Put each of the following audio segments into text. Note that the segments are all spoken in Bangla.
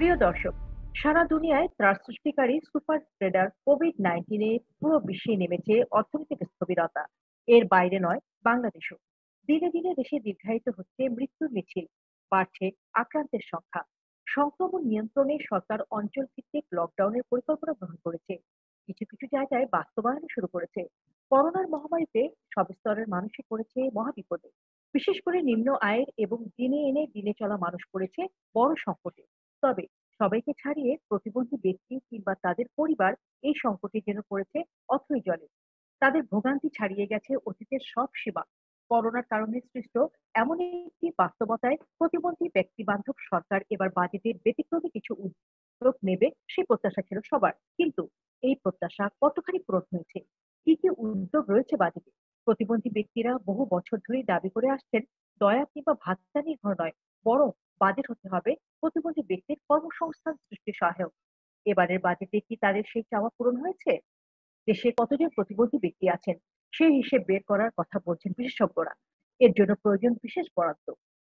প্রিয় দর্শক, সারা দুনিয়ায় ত্রাস সৃষ্টিকারী সুপার স্প্রেডার কোভিড নাইন্টিনে পুরো বিশ্বে নেমেছে অর্থনৈতিক স্থবিরতা। এর বাইরে নয়, বাংলাদেশও। দিনে দিনে দেশে দীর্ঘায়িত হচ্ছে মৃত্যুর মিছিল, বাড়ছে আক্রান্তের সংখ্যা। সংক্রমণ নিয়ন্ত্রণে সরকার অঞ্চল ভিত্তিক লকডাউনের পরিকল্পনা গ্রহণ করেছে। কিছু কিছু জায়গায় বাস্তবায়ন শুরু করেছে। করোনার মহামারীতে সব স্তরের মানুষই পড়েছে মহাবিপদে। বিশেষ করে নিম্ন আয়ের এবং দিনে এনে দিনে চলা মানুষ পড়েছে বড় সংকটে। তবে সবাইকে ছাড়িয়ে প্রতিবন্ধী ব্যক্তি কিংবা তাদের পরিবার এই সংকটে যেন পড়েছে অথই জলে। তাদের ভোগান্তি ছাড়িয়ে গেছে অতীতের সব সীমা। করোনার কারণে সৃষ্ট এমন একটি বাস্তবতায় প্রতিবন্ধী ব্যক্তি বান্ধব সরকার এবার বাজেটের ব্যতিক্রমী কিছু উদ্যোগ নেবে সে প্রত্যাশা ছিল সবার। কিন্তু এই প্রত্যাশা কতখানি পূরণ হয়েছে? কি কি উদ্যোগ রয়েছে বাজেটে? প্রতিবন্ধী ব্যক্তিরা বহু বছর ধরেই দাবি করে আসছেন, দয়া কিংবা ভাতা নির্ভর নয়, বরং বাজেট হতে হবে প্রতিবন্ধী ব্যক্তির কর্মসংস্থান সৃষ্টি সহায়ক। এবারের বাজেটে কি তাদের সেই চাওয়া পূরণ হয়েছে? দেশে কতজন প্রতিবন্ধী ব্যক্তি আছেন, সেই হিসেব বের করার কথা বলছেন বিশেষজ্ঞরা। এর জন্য প্রয়োজন বিশেষ বরাদ্দ।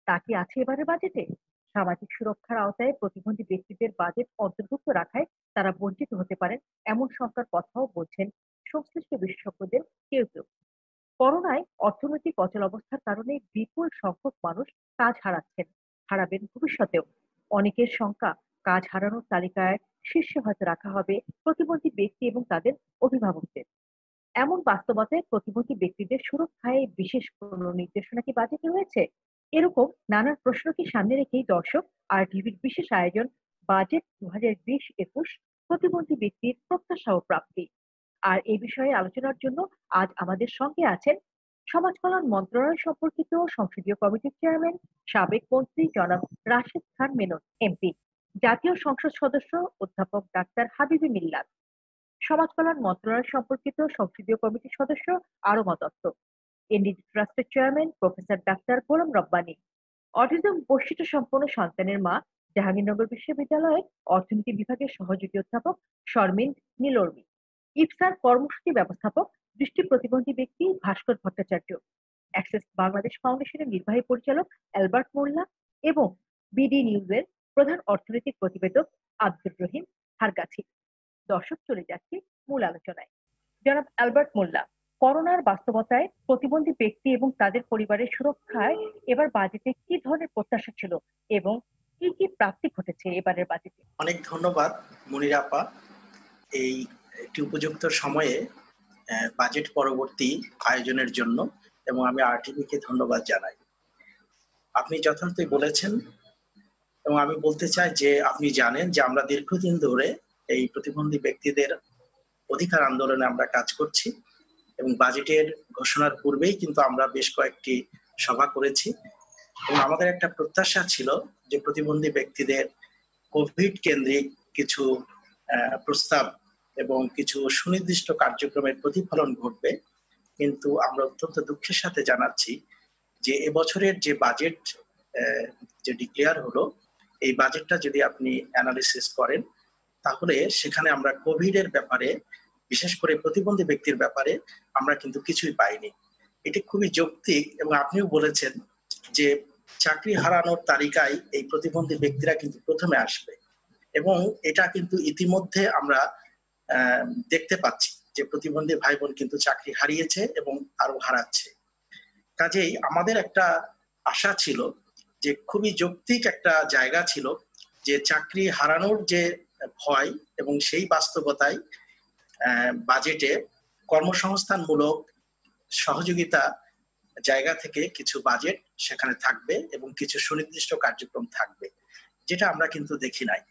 তা কি আছে এবারের বাজেটে? সামাজিক সুরক্ষার আওতায় প্রতিবন্ধী ব্যক্তিদের বাজেট অন্তর্ভুক্ত রাখায় তারা বঞ্চিত হতে পারেন এমন সংখ্যার কথাও বলছেন সংশ্লিষ্ট বিশেষজ্ঞদের কেউ কেউ। করোনায় অর্থনৈতিক অচল অবস্থার কারণে বিপুল সংখ্যক মানুষ কাজ হারাচ্ছেন, হারাবেন ভবিষ্যতেও। অনেকের সংখ্যা কাজ হারানোর তালিকায় শীর্ষে হয়তো রাখা হবে প্রতিবন্ধী ব্যক্তি এবং তাদের অভিভাবকদের। এমন বাস্তবতায় প্রতিবন্ধী ব্যক্তিদের সুরক্ষায় বিশেষ কোন নির্দেশনা কি বাজেটে রয়েছে? এরকম নানান প্রশ্নকে সামনে রেখেই দর্শক আর টিভির বিশেষ আয়োজন বাজেট দু হাজার বিশ একুশ প্রতিবন্ধী ব্যক্তির প্রত্যাশা ও প্রাপ্তি। আর এই বিষয়ে আলোচনার জন্য আজ আমাদের সঙ্গে আছেন সমাজ কল্যাণ মন্ত্রণালয় সম্পর্কিত সংসদীয় কমিটির চেয়ারম্যান, সাবেক মন্ত্রী জনাব রাশেদ খান মেনন, এমপি। জাতীয় সংসদ সদস্য অধ্যাপক ডাক্তার হাবিবি মিল্লাত। সমাজ কল্যাণ মন্ত্রণালয় সম্পর্কিত সংসদীয় কমিটির সদস্য আরমা দত্ত। এনডিজি ট্রাস্টের চেয়ারম্যান প্রফেসর ডাক্তার গোলাম রব্বানি। অটিজম বৈশিষ্ট্য সম্পন্ন সন্তানের মা, জাহাঙ্গীরনগর বিশ্ববিদ্যালয়ের অর্থনীতি বিভাগের সহযোগী অধ্যাপক শর্মিন নীলর্মী। ইফসার কর্মসূচি ব্যবস্থাপক দৃষ্টি প্রতিবন্ধী ব্যক্তি ভাস্কর ভট্টাচার্য। অ্যাক্সেস বাংলাদেশ ফাউন্ডেশনের নির্বাহী পরিচালক অ্যালবার্ট মোল্লা এবং বিডি নিউজের প্রধান অর্থনৈতিক প্রতিবেদক আব্দুর রহিম হারগাছি। দর্শক চলে যাচ্ছি মূল আলোচনায়। জনাব অ্যালবার্ট মোল্লা, করোনার বাস্তবতায় প্রতিবন্ধী ব্যক্তি এবং তাদের পরিবারের সুরক্ষায় এবার বাজেটে কি ধরনের প্রত্যাশা ছিল এবং কি কি প্রাপ্তি ঘটেছে এবারের বাজেটে? অনেক ধন্যবাদ মনিরাপা এই একটি উপযুক্ত সময়ে বাজেট পরবর্তী আয়োজনের জন্য এবং আমি আরটিভিকে ধন্যবাদ জানাই। আপনি যথার্থই বলেছেন এবং আমি বলতে চাই যে আপনি জানেন যে আমরা দীর্ঘদিন ধরে এই প্রতিবন্ধী ব্যক্তিদের অধিকার আন্দোলনে আমরা কাজ করছি এবং বাজেটের ঘোষণার পূর্বেই কিন্তু আমরা বেশ কয়েকটি সভা করেছি। এবং আমাদের একটা প্রত্যাশা ছিল যে প্রতিবন্ধী ব্যক্তিদের কোভিড কেন্দ্রিক কিছু প্রস্তাব এবং কিছু সুনির্দিষ্ট কার্যক্রমের প্রতিফলন ঘটবে। কিন্তু আমরা অত্যন্ত দুঃখের সাথে জানাচ্ছি যে এবছরের যে বাজেট যে ডিক্লেয়ার হলো, এই বাজেটটা যদি আপনি অ্যানালিসিস করেন, তাহলে সেখানে আমরা কোভিড এর ব্যাপারে, বিশেষ করে প্রতিবন্ধী ব্যক্তির ব্যাপারে, আমরা কিন্তু কিছুই পাইনি। এটি খুবই যৌক্তিক এবং আপনিও বলেছেন যে চাকরি হারানোর তালিকায় এই প্রতিবন্ধী ব্যক্তিরা কিন্তু প্রথমে আসবে। এবং এটা কিন্তু ইতিমধ্যে আমরা দেখতে পাচ্ছি যে প্রতিবন্ধী ভাই বোন কিন্তু চাকরি হারিয়েছে এবং আরও হারাচ্ছে। কাজেই আমাদের একটা আশা ছিল যে খুবই যৌক্তিক একটা জায়গা ছিল যে চাকরি হারানোর যে ভয় এবং সেই বাস্তবতায় বাজেটে কর্মসংস্থানমূলক সহযোগিতা জায়গা থেকে কিছু বাজেট সেখানে থাকবে এবং কিছু সুনির্দিষ্ট কার্যক্রম থাকবে, যেটা আমরা কিন্তু দেখি নাই।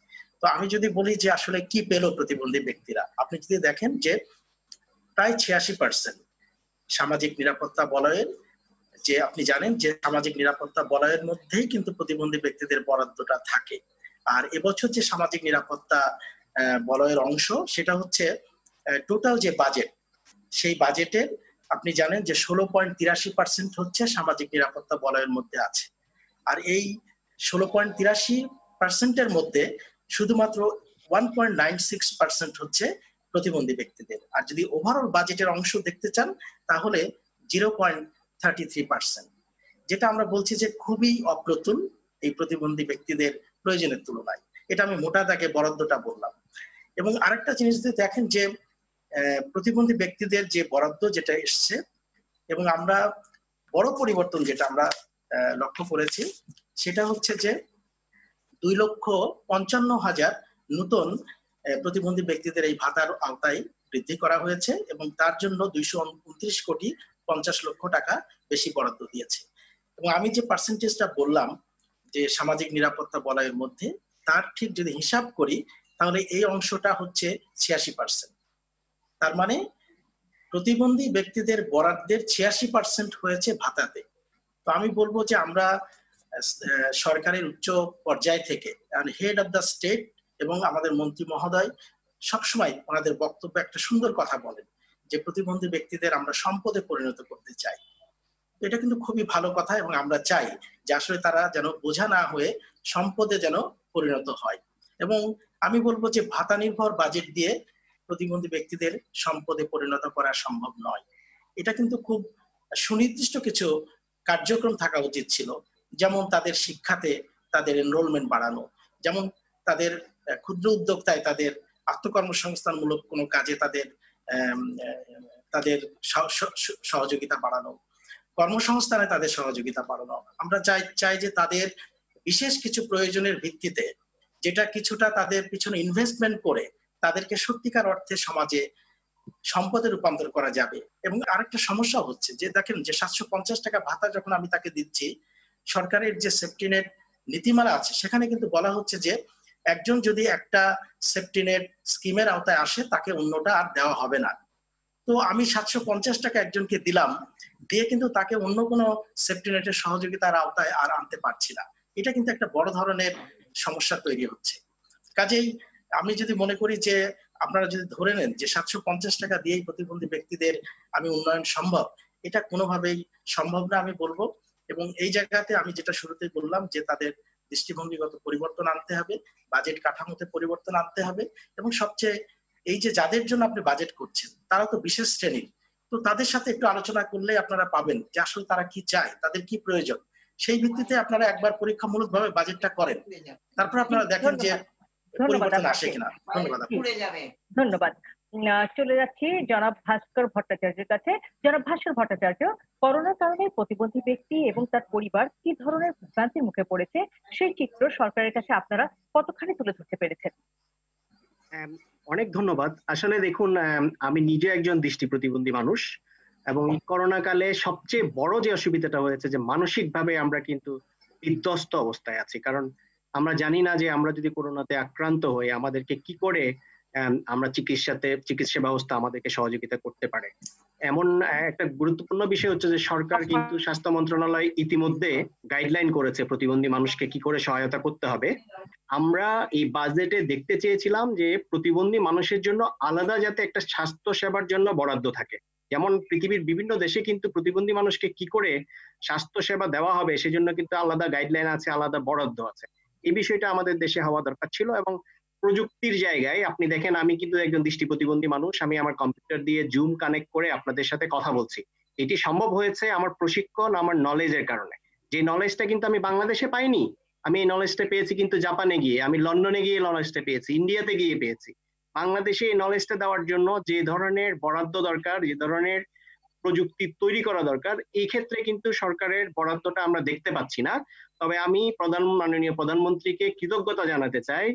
তো আমি যদি বলি যে আসলে কি পেল প্রতিবন্ধী ব্যক্তিরা, আপনি যদি দেখেন যে প্রায় ছিয়াশি পার্সেন্ট সামাজিক নিরাপত্তা বলয়ের, যে আপনি জানেন যে সামাজিক নিরাপত্তা বলয়ের মধ্যেই কিন্তু প্রতিবন্ধী ব্যক্তিদের বরাদ্দটা থাকে। আর এবছর যে সামাজিক নিরাপত্তা বলয়ের অংশ, সেটা হচ্ছে টোটাল যে বাজেট সেই বাজেটের আপনি জানেন যে ষোলো পয়েন্ট তিরাশি পার্সেন্ট হচ্ছে সামাজিক নিরাপত্তা বলয়ের মধ্যে আছে। আর এই ষোলো পয়েন্ট তিরাশি পার্সেন্টের মধ্যে শুধুমাত্র one point nine six percent হচ্ছে প্রতিবন্ধী ব্যক্তিদের। আর যদি ওভারঅল বাজেটের অংশ দেখতে চান, তাহলে zero point thirty three percent যেটা আমরা বলছি যে খুবই অপ্রতুল এই প্রতিবন্ধী ব্যক্তিদের প্রয়োজনের তুলনায়। এটা আমি মোটা দাগে বরাদ্দটা বললাম। এবং আরেকটা জিনিস যদি দেখেন যে প্রতিবন্ধী ব্যক্তিদের যে বরাদ্দ যেটা এসছে, এবং আমরা বড় পরিবর্তন যেটা আমরা লক্ষ্য করেছি, সেটা হচ্ছে যে দুই লক্ষ পঞ্চান্ন হাজার নতুন প্রতিবন্ধী ব্যক্তিদের এই ভাতার আওতায় বৃদ্ধি করা হয়েছে এবং তার জন্য দুইশো উনত্রিশ কোটি পঞ্চাশ লক্ষ টাকা বেশি বরাদ্দ দিয়েছে। এবং আমি যে পার্সেন্টেজটা বললাম, যে সামাজিক নিরাপত্তা বলয়ের মধ্যে, তার ঠিক যদি হিসাব করি, তাহলে এই অংশটা হচ্ছে ছিয়াশি পার্সেন্ট তার মানে প্রতিবন্ধী ব্যক্তিদের বরাদ্দের ছিয়াশি পার্সেন্ট হয়েছে ভাতাতে। তো আমি বলব যে আমরা সরকারের উচ্চ পর্যায় থেকে হেড অফ দ্য স্টেট এবং আমাদের মন্ত্রী মহোদয় সবসময় ওনাদের বক্তব্য একটা সুন্দর কথা বলেন যে প্রতিবন্ধী ব্যক্তিদের আমরা সম্পদে পরিণত করতে চাই। এটা কিন্তু খুবই ভালো কথা এবং আমরা চাই যে আসলে তারা যেন বোঝা না হয়ে সম্পদে যেন পরিণত হয়। এবং আমি বলব যে ভাতা নির্ভর বাজেট দিয়ে প্রতিবন্ধী ব্যক্তিদের সম্পদে পরিণত করা সম্ভব নয়। এটা কিন্তু খুব সুনির্দিষ্ট কিছু কার্যক্রম থাকা উচিত ছিল। যেমন তাদের শিক্ষাতে তাদের এনরোলমেন্ট বাড়ানো, যেমন তাদের ক্ষুদ্র উদ্যোক্তায় তাদের আত্মকর্মসংস্থানমূলক কোনো কাজে তাদের তাদের সহ- সহ- সহযোগিতা বাড়ানো, কর্মসংস্থানে তাদের সহযোগিতা বাড়ানো। আমরা চাই চাই যে তাদের বিশেষ কিছু প্রয়োজনের ভিত্তিতে যেটা কিছুটা তাদের পিছনে ইনভেস্টমেন্ট করে তাদেরকে সত্যিকার অর্থে সমাজে সম্পদে রূপান্তর করা যাবে। এবং আরেকটা সমস্যা হচ্ছে যে দেখেন যে সাতশো পঞ্চাশ টাকা ভাতা যখন আমি তাকে দিচ্ছি সরকারের যে সেফটিনেট নীতিমালা আছে, সেখানে কিন্তু বলা হচ্ছে যে একজন যদি একটা সেফটিনেট স্কিমের আওতায় আসে, তাকে অন্যটা আর দেওয়া হবে না। তো আমি সাতশো পঞ্চাশ টাকা একজনকে দিলাম, দিয়ে কিন্তু তাকে অন্য কোনো সেফটিনেটের সহযোগিতার আওতায় আর আনতে পারছি না। এটা কিন্তু একটা বড় ধরনের সমস্যা তৈরি হচ্ছে। কাজেই আমি যদি মনে করি যে আপনারা যদি ধরে নেন যে সাতশো পঞ্চাশ টাকা দিয়েই প্রতিবন্ধী ব্যক্তিদের আমি উন্নয়ন সম্ভব, এটা কোনোভাবেই সম্ভব না আমি বলব। এবং এই জায়গাতে আমি যেটা শুরুতেই বললাম যে তাদের দৃষ্টিভঙ্গিগত পরিবর্তন আনতে হবে বাজেট কাঠামোতে পরিবর্তন আনতে হবে এবং সবচেয়ে এই যে যাদের জন্য আপনি বাজেট করছেন তারা তো বিশেষ শ্রেণির। তো তাদের সাথে একটু আলোচনা করলে আপনারা পাবেন যে আসলে তারা কি চায় তাদের কি প্রয়োজন। সেই ভিত্তিতে আপনারা একবার পরীক্ষামূলক ভাবে বাজেটটা করেন তারপর আপনারা দেখেন যে পরিবর্তন আসে কিনা। ধন্যবাদ ধন্যবাদ। চলে যাচ্ছি জনাব ভাস্কর ভট্টাচার্যের কাছে। জনাব ভাস্কর ভট্টাচার্য করোনার কারণে প্রতিবন্ধী ব্যক্তি এবং তার পরিবার কি ধরনের ভোগান্তির মুখে পড়েছে? সেই চিত্র সরকারের কাছে আপনারা কতখানি তুলে ধরতে পেরেছেন? অনেক ধন্যবাদ। আসলে দেখুন আম, নিজে একজন দৃষ্টি প্রতিবন্ধী মানুষ এবং করোনা কালে সবচেয়ে বড় যে অসুবিধাটা হয়েছে যে মানসিকভাবে আমরা কিন্তু বিধ্বস্ত অবস্থায় আছি। কারণ আমরা জানি না যে আমরা যদি করোনাতে আক্রান্ত হই আমাদেরকে কি করে আম, আমরা চিকিৎসাতে, চিকিৎসা ব্যবস্থা আমাদেরকে সহযোগিতা করতে পারে। এমন একটা গুরুত্বপূর্ণ বিষয় হচ্ছে যে সরকার কিন্তু স্বাস্থ্য মন্ত্রণালয় ইতিমধ্যে গাইডলাইন করেছে প্রতিবন্ধী মানুষকে কি করে সহায়তা করতে হবে। আমরা এই বাজেটে দেখতে চেয়েছিলাম যে প্রতিবন্ধী মানুষের জন্য আলাদা যাতে একটা স্বাস্থ্য সেবার জন্য বরাদ্দ থাকে। যেমন পৃথিবীর বিভিন্ন দেশে কিন্তু প্রতিবন্ধী মানুষকে কি করে স্বাস্থ্য সেবা দেওয়া হবে, সেজন্য কিন্তু আলাদা গাইডলাইন আছে, আলাদা বরাদ্দ আছে। এই বিষয়টা আমাদের দেশে হওয়া দরকার ছিল এবং প্রযুক্তির জায়গায় আপনি দেখেন, আমি কিন্তু একজন দৃষ্টি প্রতিবন্ধী মানুষ, আমি আমার কম্পিউটার দিয়ে জুম কানেক্ট করে আপনাদের সাথে কথা বলছি। এটি সম্ভব হয়েছে আমার প্রশিক্ষণ, আমার নলেজের কারণে। যে নলেজটা কিন্তু আমি বাংলাদেশে পাইনি, আমি এই নলেজটা পেয়েছি কিন্তু জাপানে গিয়ে, আমি লন্ডনে গিয়ে নলেজটা পেয়েছি, ইন্ডিয়াতে গিয়ে পেয়েছি। বাংলাদেশে এই নলেজটা দেওয়ার জন্য যে ধরনের বরাদ্দ দরকার, যে ধরনের প্রযুক্তি তৈরি করা দরকার, এই ক্ষেত্রে কিন্তু সরকারের বরাদ্দটা আমরা দেখতে পাচ্ছি না। তবে আমি প্রধান, মাননীয় প্রধানমন্ত্রীকে কৃতজ্ঞতা জানাতে চাই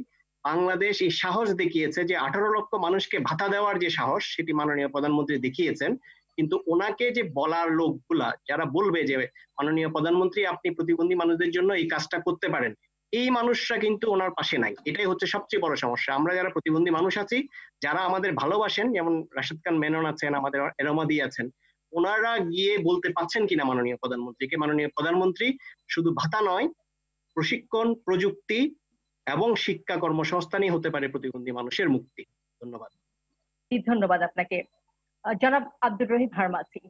বাংলাদেশ এই সাহস দেখিয়েছে যে আঠারো লক্ষ মানুষকে ভাতা দেওয়ার যে সাহস, সেটি মাননীয় প্রধানমন্ত্রী দেখিয়েছেন। কিন্তু ওনাকে যে বলার লোকগুলা, যারা বলবে যে মাননীয় প্রধানমন্ত্রী আপনি প্রতিবন্ধী মানুষদের জন্য এই কাজটা করতে পারেন, এই মানুষরা কিন্তু ওনার পাশে নাই। এটাই হচ্ছে সবচেয়ে বড় সমস্যা। আমরা যারা প্রতিবন্ধী মানুষ আছি, যারা আমাদের ভালোবাসেন, যেমন রাশেদ খান মেনন আছেন, আমাদের এরমাদি আছেন, ওনারা গিয়ে বলতে পাচ্ছেন কিনা মাননীয় প্রধানমন্ত্রীকে? মাননীয় প্রধানমন্ত্রী শুধু ভাতা নয়, প্রশিক্ষণ, প্রযুক্তি এবং শিক্ষা কর্মসংস্থানই হতে পারে প্রতিবন্ধী মানুষের মুক্তি। ধন্যবাদ। ধন্যবাদ আপনাকে। জনাব আব্দুর রহিম ফার্মাসি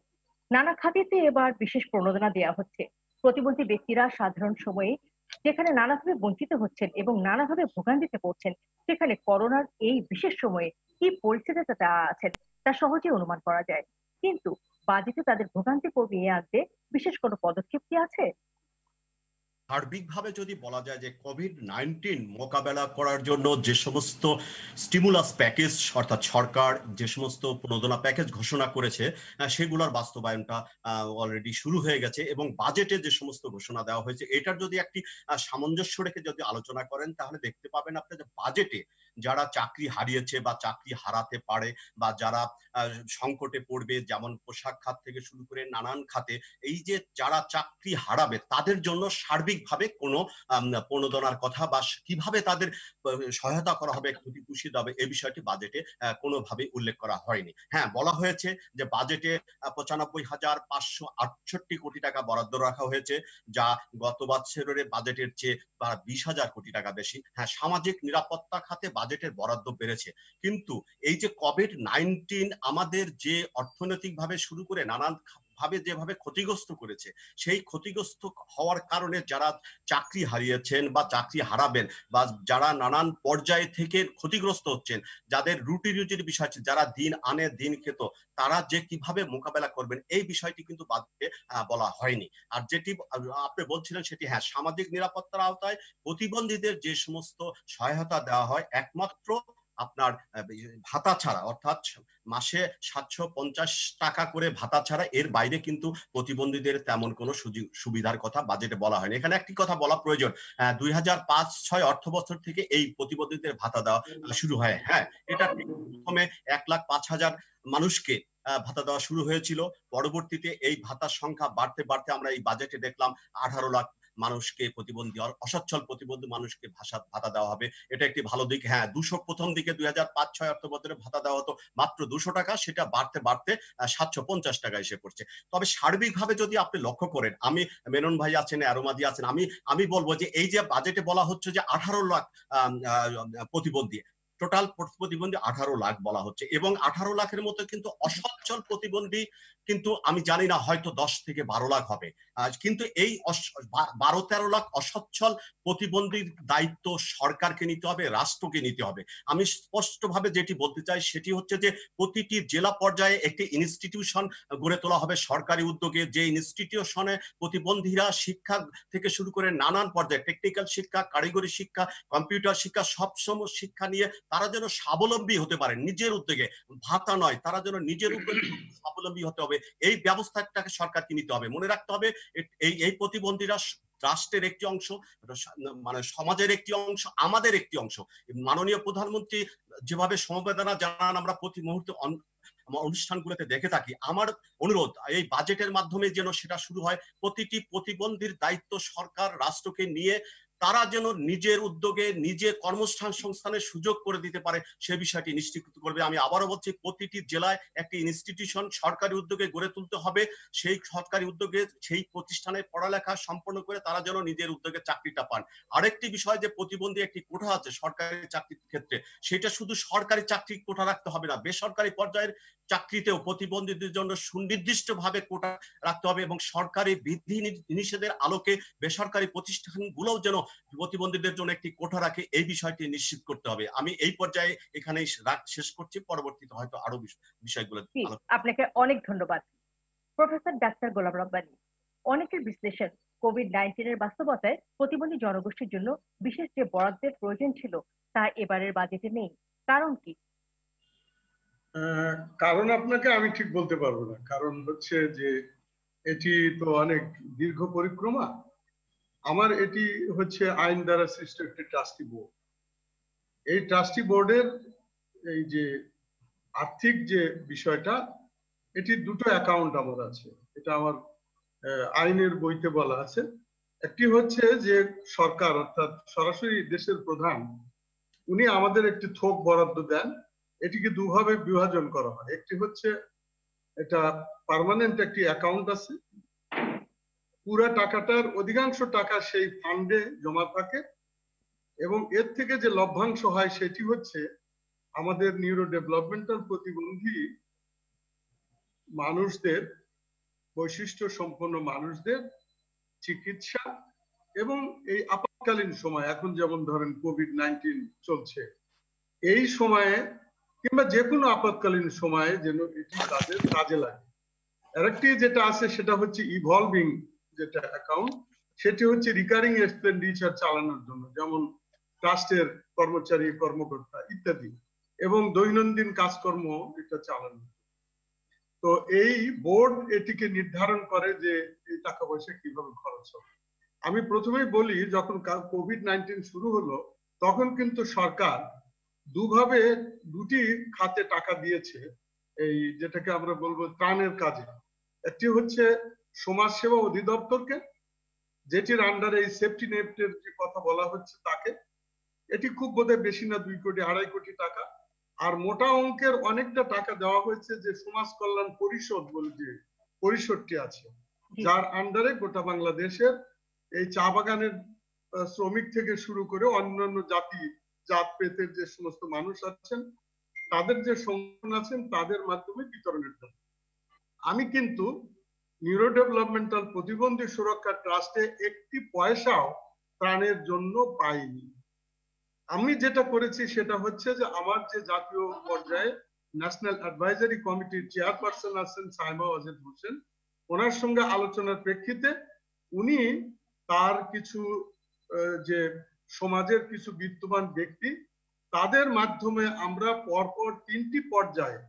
নানা খাতেতে এবার বিশেষ প্রণোদনা দেওয়া হচ্ছে। প্রতিবন্ধী ব্যক্তিরা সাধারণ সময়ে যেখানে নানাভাবে বঞ্চিত হচ্ছেন এবং নানাভাবে ভোগান্তিতে পড়ছেন, সেখানে করোনার এই বিশেষ সময়ে কি পরিস্থিতিতে তারা আছেন, তা সহজে অনুমান করা যায়। কিন্তু বাজেটে তাদের ভোগান্তি কমিয়ে আনতে বিশেষ কোনো পদক্ষেপ কি আছে? সার্বিকভাবে যদি বলা যায় যে কোভিড নাইন্টিন মোকাবেলা করার জন্য যে সমস্ত স্টিমুলাস প্যাকেজ অর্থাৎ সরকার যে সমস্ত প্রণোদনা প্যাকেজ ঘোষণা করেছে সেগুলোর বাস্তবায়নটা অলরেডি শুরু হয়ে গেছে এবং বাজেটে যে সমস্ত ঘোষণা দেওয়া হয়েছে, এটার যদি একটি সামঞ্জস্য রেখে যদি আলোচনা করেন, তাহলে দেখতে পাবেন আপনি যে বাজেটে যারা চাকরি হারিয়েছে বা চাকরি হারাতে পারে বা যারা সংকটে পড়বে, যেমন পোশাক খাত থেকে শুরু করে নানান খাতে, এই যে যারা চাকরি হারাবে, তাদের জন্য সার্বিকভাবে কোনো প্রণোদনার কথা বা কীভাবে তাদের সহায়তা করা হবে ক্ষতিপুষি দেবে এই বিষয়টি বাজেটে কোনোভাবে উল্লেখ করা হয়নি। হ্যাঁ বলা হয়েছে যে বাজেটে পঁচানব্বই হাজার পাঁচশো আটষট্টি কোটি টাকা বরাদ্দ রাখা হয়েছে, যা গত বছরের বাজেটের চেয়ে প্রায় বিশ হাজার কোটি টাকা বেশি। হ্যাঁ সামাজিক নিরাপত্তা খাতে বাজেটের বরাদ্দ বেড়েছে। কিন্তু এই যে কোভিড নাইনটিন আমাদের যে অর্থনৈতিকভাবে শুরু করে নানান ভাবে যেভাবে ক্ষতিগ্রস্ত করেছে, সেই ক্ষতিগ্রস্ত হওয়ার কারণে যারা চাকরি হারিয়েছেন বা চাকরি হারাবেন বা যারা নানান পর্যায়ে থেকে ক্ষতিগ্রস্ত হচ্ছেন, যাদের রুটি রুটির বিষয় আছে, যারা দিন আনে দিন খেত, তারা যে কীভাবে মোকাবেলা করবেন, এই বিষয়টি কিন্তু বাদ দিয়ে বলা হয়নি। আর যেটি, আপনি বলছিলেন সেটি হ্যাঁ সামাজিক নিরাপত্তার আওতায় প্রতিবন্ধীদের যে সমস্ত সহায়তা দেওয়া হয়, একমাত্র আপনার ভাতা ছাড়া, অর্থাৎ মাসে সাতশো পঞ্চাশ টাকা করে ভাতা ছাড়া এর বাইরে কিন্তু প্রতিবন্ধীদের তেমন কোনো সুবিধার কথা বাজেটে বলা হয়নি। এখানে একটি কথা বলা প্রয়োজন দুই হাজার পাঁচ ছয় অর্থ বছর থেকে এই প্রতিবন্ধীদের ভাতা দেওয়া শুরু হয়। হ্যাঁ এটা প্রথমে এক লাখ পাঁচ হাজার মানুষকে ভাতা দেওয়া শুরু হয়েছিল। পরবর্তীতে এই ভাতার সংখ্যা বাড়তে বাড়তে আমরা এই বাজেটে দেখলাম আঠারো লাখ মানুষকে প্রতিবন্ধী অসচ্ছল প্রতিবন্ধী মানুষকে ভাষা, ভাতা দেওয়া হবে। এটা একটি ভালো দিক। হ্যাঁ দুশো প্রথম দিকে দুই হাজার পাঁচ ছয় অর্থ বছরে ভাতা দেওয়া হতো। মাত্র দুশো টাকা, সেটা বাড়তে বাড়তে সাতশো পঞ্চাশ টাকা এসে পড়ছে। তবে সার্বিকভাবে যদি আপনি লক্ষ্য করেন, আমি মেনন ভাই আছেন, অ্যারোমাদি আছেন, আমি আমি বলব যে এই যে বাজেটে বলা হচ্ছে যে আঠারো লাখ প্রতিবন্ধী টোটাল প্রতিবন্ধী আঠারো লাখ বলা হচ্ছে। এবং আঠারো লাখের মতো কিন্তু অসচ্ছল প্রতিবন্ধী কিন্তু আমি জানি না, হয়তো দশ থেকে বারো লাখ হবে। কিন্তু এই বারো তেরো লাখ অসচ্ছল প্রতিবন্ধীর দায়িত্ব সরকারকে নিতে হবে, রাষ্ট্রকে নিতে হবে। আমি স্পষ্টভাবে যেটি বলতে চাই সেটি হচ্ছে যে, প্রতিটি জেলা পর্যায়ে একটি ইনস্টিটিউশন গড়ে তোলা হবে সরকারি উদ্যোগে। যে ইনস্টিটিউশনে প্রতিবন্ধীরা শিক্ষা থেকে শুরু করে নানান পর্যায়ে টেকনিক্যাল শিক্ষা কারিগরি শিক্ষা কম্পিউটার শিক্ষা সব সময় শিক্ষা নিয়ে তারা যেন স্বাবলম্বী হতে পারে নিজের উদ্যোগে। ভাতা নয়, তারা যেন নিজের উদ্যোগে স্বাবলম্বী হতে হবে। এই ব্যবস্থাটাকে সরকারকে নিতে হবে। মনে রাখতে হবে এই এই প্রতিবন্ধীরা রাষ্ট্রের একটি অংশ মানে সমাজের একটি অংশ, আমাদের একটি অংশ। মাননীয় প্রধানমন্ত্রী যেভাবে সমবেদনা জানান, আমরা প্রতি মুহূর্তে অনুষ্ঠানগুলোতে দেখে থাকি। আমার অনুরোধ, এই বাজেটের মাধ্যমে যেন সেটা শুরু হয়, প্রতিটি প্রতিবন্ধীর দায়িত্ব সরকার, রাষ্ট্রকে নিয়ে তারা যেন নিজের উদ্যোগে, নিজে কর্মস্থান সংস্থানের সুযোগ করে দিতে পারে, সে বিষয়টি নিশ্চিত করবে। আমি আবারও বলছি, প্রতিটি জেলায় একটি ইনস্টিটিউশন সরকারি উদ্যোগে গড়ে তুলতে হবে। সেই সরকারি উদ্যোগে, সেই প্রতিষ্ঠানে পড়ালেখা সম্পন্ন করে তারা যেন নিজের উদ্যোগে চাকরিটা পান। আরেকটি বিষয় যে প্রতিবন্ধী একটি কোঠা আছে সরকারি চাকরির ক্ষেত্রে, সেটা শুধু সরকারি চাকরি কোঠা রাখতে হবে না, বেসরকারি পর্যায়ের চাকরিতেও প্রতিবন্ধীদের জন্য সুনির্দিষ্টভাবে কোটা রাখতে হবে এবং সরকারি বিধি নিষেধের আলোকে বেসরকারি প্রতিষ্ঠানগুলোও যেন প্রতিবন্ধীদের জন্য একটি কোঠা রাখে এই বিষয়টি নিশ্চিত করতে হবে। আমি এই পর্যায়ে এখানে শেষ করছি। পরবর্তীতে হয়তো আরও বিষয়গুলো আপনাকে অনেক ধন্যবাদ। প্রফেসর ডাক্তার গোলাম রব্বানি অনেকের বিশ্লেষণ কোভিড নাইন্টিনের বাস্তবতায় প্রতিবন্ধী জনগোষ্ঠীর জন্য বিশেষ যে বরাদ্দের প্রয়োজন ছিল তা এবারের বাজেটে নেই। কারণ কি? কারণ আপনাকে আমি ঠিক বলতে পারব না। কারণ হচ্ছে যে এটি তো অনেক দীর্ঘ পরিক্রমা। আমার এটি হচ্ছে আইন দ্বারা সৃষ্ট একটি ট্রাস্টি বোর্ড এই ট্রাস্টি বোর্ডের এই যে আর্থিক যে বিষয়টা এটি দুটো অ্যাকাউন্ট আমার আছে। এটা আমার আইনের বইতে বলা আছে। একটি হচ্ছে যে সরকার, অর্থাৎ সরাসরি দেশের প্রধান, উনি আমাদের একটি থোক বরাদ্দ দেন। এটিকে দুভাবে বিভাজন করা হয়। একটি হচ্ছে এটা পার্মানেন্ট একটি অ্যাকাউন্ট আছে পুরা টাকাটার অধিকাংশ টাকা সেই ফান্ডে জমা থাকে এবং এর থেকে যে লভ্যাংশ হয় সেটি হচ্ছে আমাদের নিউরো ডেভেলপমেন্টাল প্রতিবন্ধী মানুষদের, বৈশিষ্ট্য সম্পন্ন মানুষদের চিকিৎসা এবং এই আপাতকালীন সময়, এখন যেমন ধরেন কোভিড নাইন্টিন চলছে, এই সময়ে কিংবা যে কোনো আপাতকালীন সময়ে যেন এটি তাদের কাজে লাগে। আরেকটি যেটা আছে সেটা হচ্ছে ইভলভিং যেটা অ্যাকাউন্ট সেটি হচ্ছে রিকারিং এক্সপেন্ডিচার চালানোর জন্য, যেমন ট্রাস্টের কর্মচারী, কর্মকর্তা ইত্যাদি, এবং দৈনন্দিন কাজকর্ম এটা চালানো। তো এই বোর্ড এটিকে নির্ধারণ করে যে এই টাকা পয়সা কীভাবে খরচ হবে। আমি প্রথমেই বলি, যখন কোভিড নাইন্টিন শুরু হলো, তখন কিন্তু সরকার দুভাবে দুটি খাতে টাকা দিয়েছে, এই যেটাকে আমরা বলব ত্রাণের কাজে। একটি হচ্ছে সমাজসেবা অধিদপ্তরকে, যেটির আন্ডারে এই সেফটি নেটের যে কথা বলা হচ্ছে তাকে, এটি খুব বোধহয় বেশি না দুই কোটি, আড়াই কোটি টাকা। আর মোটা অঙ্কের অনেকটা টাকা দেওয়া হয়েছে যে সমাজ কল্যাণ পরিষদ বলে যে পরিষদটি আছে, যার আন্ডারে গোটা বাংলাদেশের এই চা বাগানের শ্রমিক থেকে শুরু করে অন্যান্য জাতি, জাত পেতের যে সমস্ত মানুষ আছেন, তাদের যে সংগঠন আছেন, তাদের মাধ্যমে বিতরণের জন্য। আমি কিন্তু নিউরো ডেভেলপমেন্টাল প্রতিবন্ধী সুরক্ষা ট্রাস্টে একটি পয়সাও ত্রাণের জন্য পাইনি। আমি যেটা করেছি সেটা হচ্ছে যে আমার যে জাতীয় পর্যায়ে ন্যাশনাল অ্যাডভাইজারি কমিটির চেয়ারপারসন আছেন সাইমা ওয়াজেদ হোসেন, ওনার সঙ্গে আলোচনার প্রেক্ষিতে উনি তার কিছু যে সমাজের কিছু বিত্তবান ব্যক্তি, তাদের মাধ্যমে আমরা পরপর তিনটি পর্যায়ে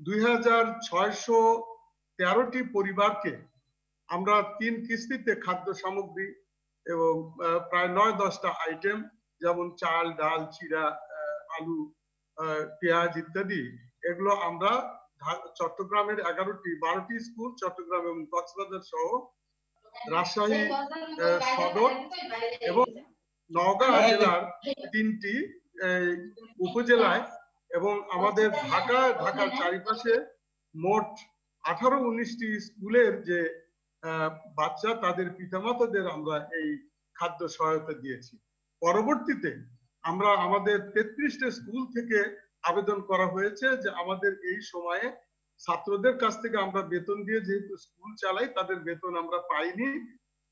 দুই হাজার ছয়শো তেরোটি পরিবারকে আমরা তিন কিস্তিতে খাদ্য সামগ্রী এবং প্রায় নয় দশটা আইটেম যেমন চাল ডাল চিরা আলু পেঁয়াজ ইত্যাদি। এগুলো আমরা চট্টগ্রামের এগারোটি বারোটি স্কুল চট্টগ্রাম এবং কক্সবাজার সহ রাজশাহী আহ, সদর এবং নওগাঁ জেলার তিনটি উপজেলায় এবং আমাদের ঢাকা ঢাকার চারিপাশে মোট আঠারো উনিশটি স্কুলের যে বাচ্চা তাদের পিতামাতাদের আমরা এই খাদ্য সহায়তা দিয়েছি। পরবর্তীতে আমরা আমাদের তেত্রিশটা স্কুল থেকে আবেদন করা হয়েছে যে আমাদের এই সময়ে ছাত্রদের কাছ থেকে আমরা বেতন দিয়ে যেহেতু স্কুল চালাই, তাদের বেতন আমরা পাইনি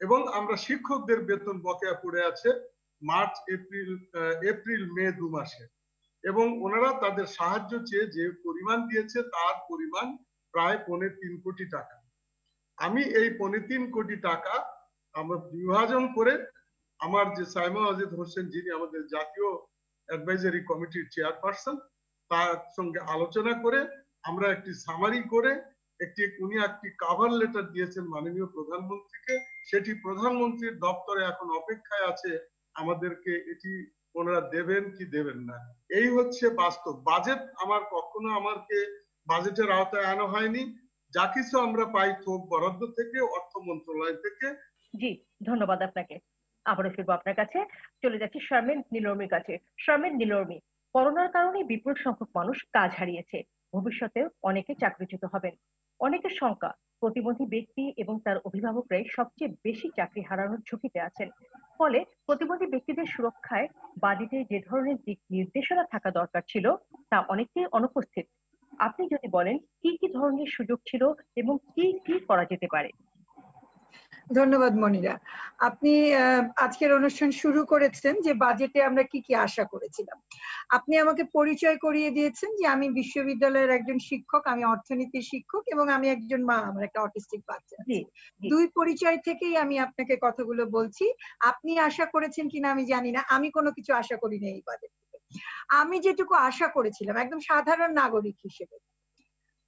এবং আমরা শিক্ষকদের বেতন বকেয়া পড়ে আছে মার্চ, এপ্রিল এপ্রিল, মে দু মাসে। এবং ওনারা তাদের সাহায্য চেয়ে যে পরিমাণ দিয়েছে তার পরিমাণ প্রায় পৌনে তিন কোটি টাকা। আমি এই পৌনে তিন কোটি টাকা আমরা বিভাজন করে আমার যে সাইমা অজিত হোসেন যিনি আমাদের জাতীয় অ্যাডভাইজারি কমিটির চেয়ারপারসন তার সঙ্গে আলোচনা করে আমরা একটি সামারি করে একটি, উনি একটি কাভার লেটার দিয়েছেন মাননীয় প্রধানমন্ত্রীকে। সেটি প্রধানমন্ত্রীর দপ্তরে এখন অপেক্ষায় আছে, আমাদেরকে এটি ওনারা দেবেন কি দেবেন না। এই হচ্ছে বাস্তব। বাজেট আমার কখনো আমাকে বাজেটের আওতায় আনা হয়নি। যা কিছু আমরা পাই থোক বরাদ্দ থেকে, অর্থ মন্ত্রণালয় থেকে। জি, ধন্যবাদ আপনাকে। আবারও ফিরবো আপনার কাছে। চলে যাচ্ছি শারমিন নীলর্মির কাছে। শারমিন নীলর্মি, করোনার কারণে বিপুল সংখ্যক মানুষ কাজ হারিয়েছে। ভবিষ্যতে অনেকে চাকরিচ্যুত হবেন। অনেকের শঙ্কা, প্রতিবন্ধী ব্যক্তি এবং তার অভিভাবকরাই সবচেয়ে বেশি চাকরি হারানোর ঝুঁকিতে আছেন। ফলে প্রতিবন্ধী ব্যক্তিদের সুরক্ষায় বাজেটে যে ধরনের দিক নির্দেশনা থাকা দরকার ছিল, তা অনেকটাই অনুপস্থিত। আপনি যদি বলেন কি কি ধরনের সুযোগ ছিল এবং কি কি করা যেতে পারে? ধন্যবাদ মনিরা। আপনি আজকের অনুষ্ঠান শুরু করেছেন যে বাজেটে আমরা কি কি আশা করেছিলাম। আপনি আমাকে পরিচয় করিয়ে দিয়েছেন যে আমি বিশ্ববিদ্যালয়ের একজন শিক্ষক আমি অর্থনীতির শিক্ষক এবং আমি একজন মা আমার একটা অটিস্টিক বাচ্চা। দুই পরিচয় থেকেই আমি আপনাকে কথাগুলো বলছি। আপনি আশা করেছেন কিনা আমি জানি না আমি কোনো কিছু আশা করিনি এই বাজেট। আমি যেটুকু আশা করেছিলাম, একদম সাধারণ নাগরিক হিসেবে,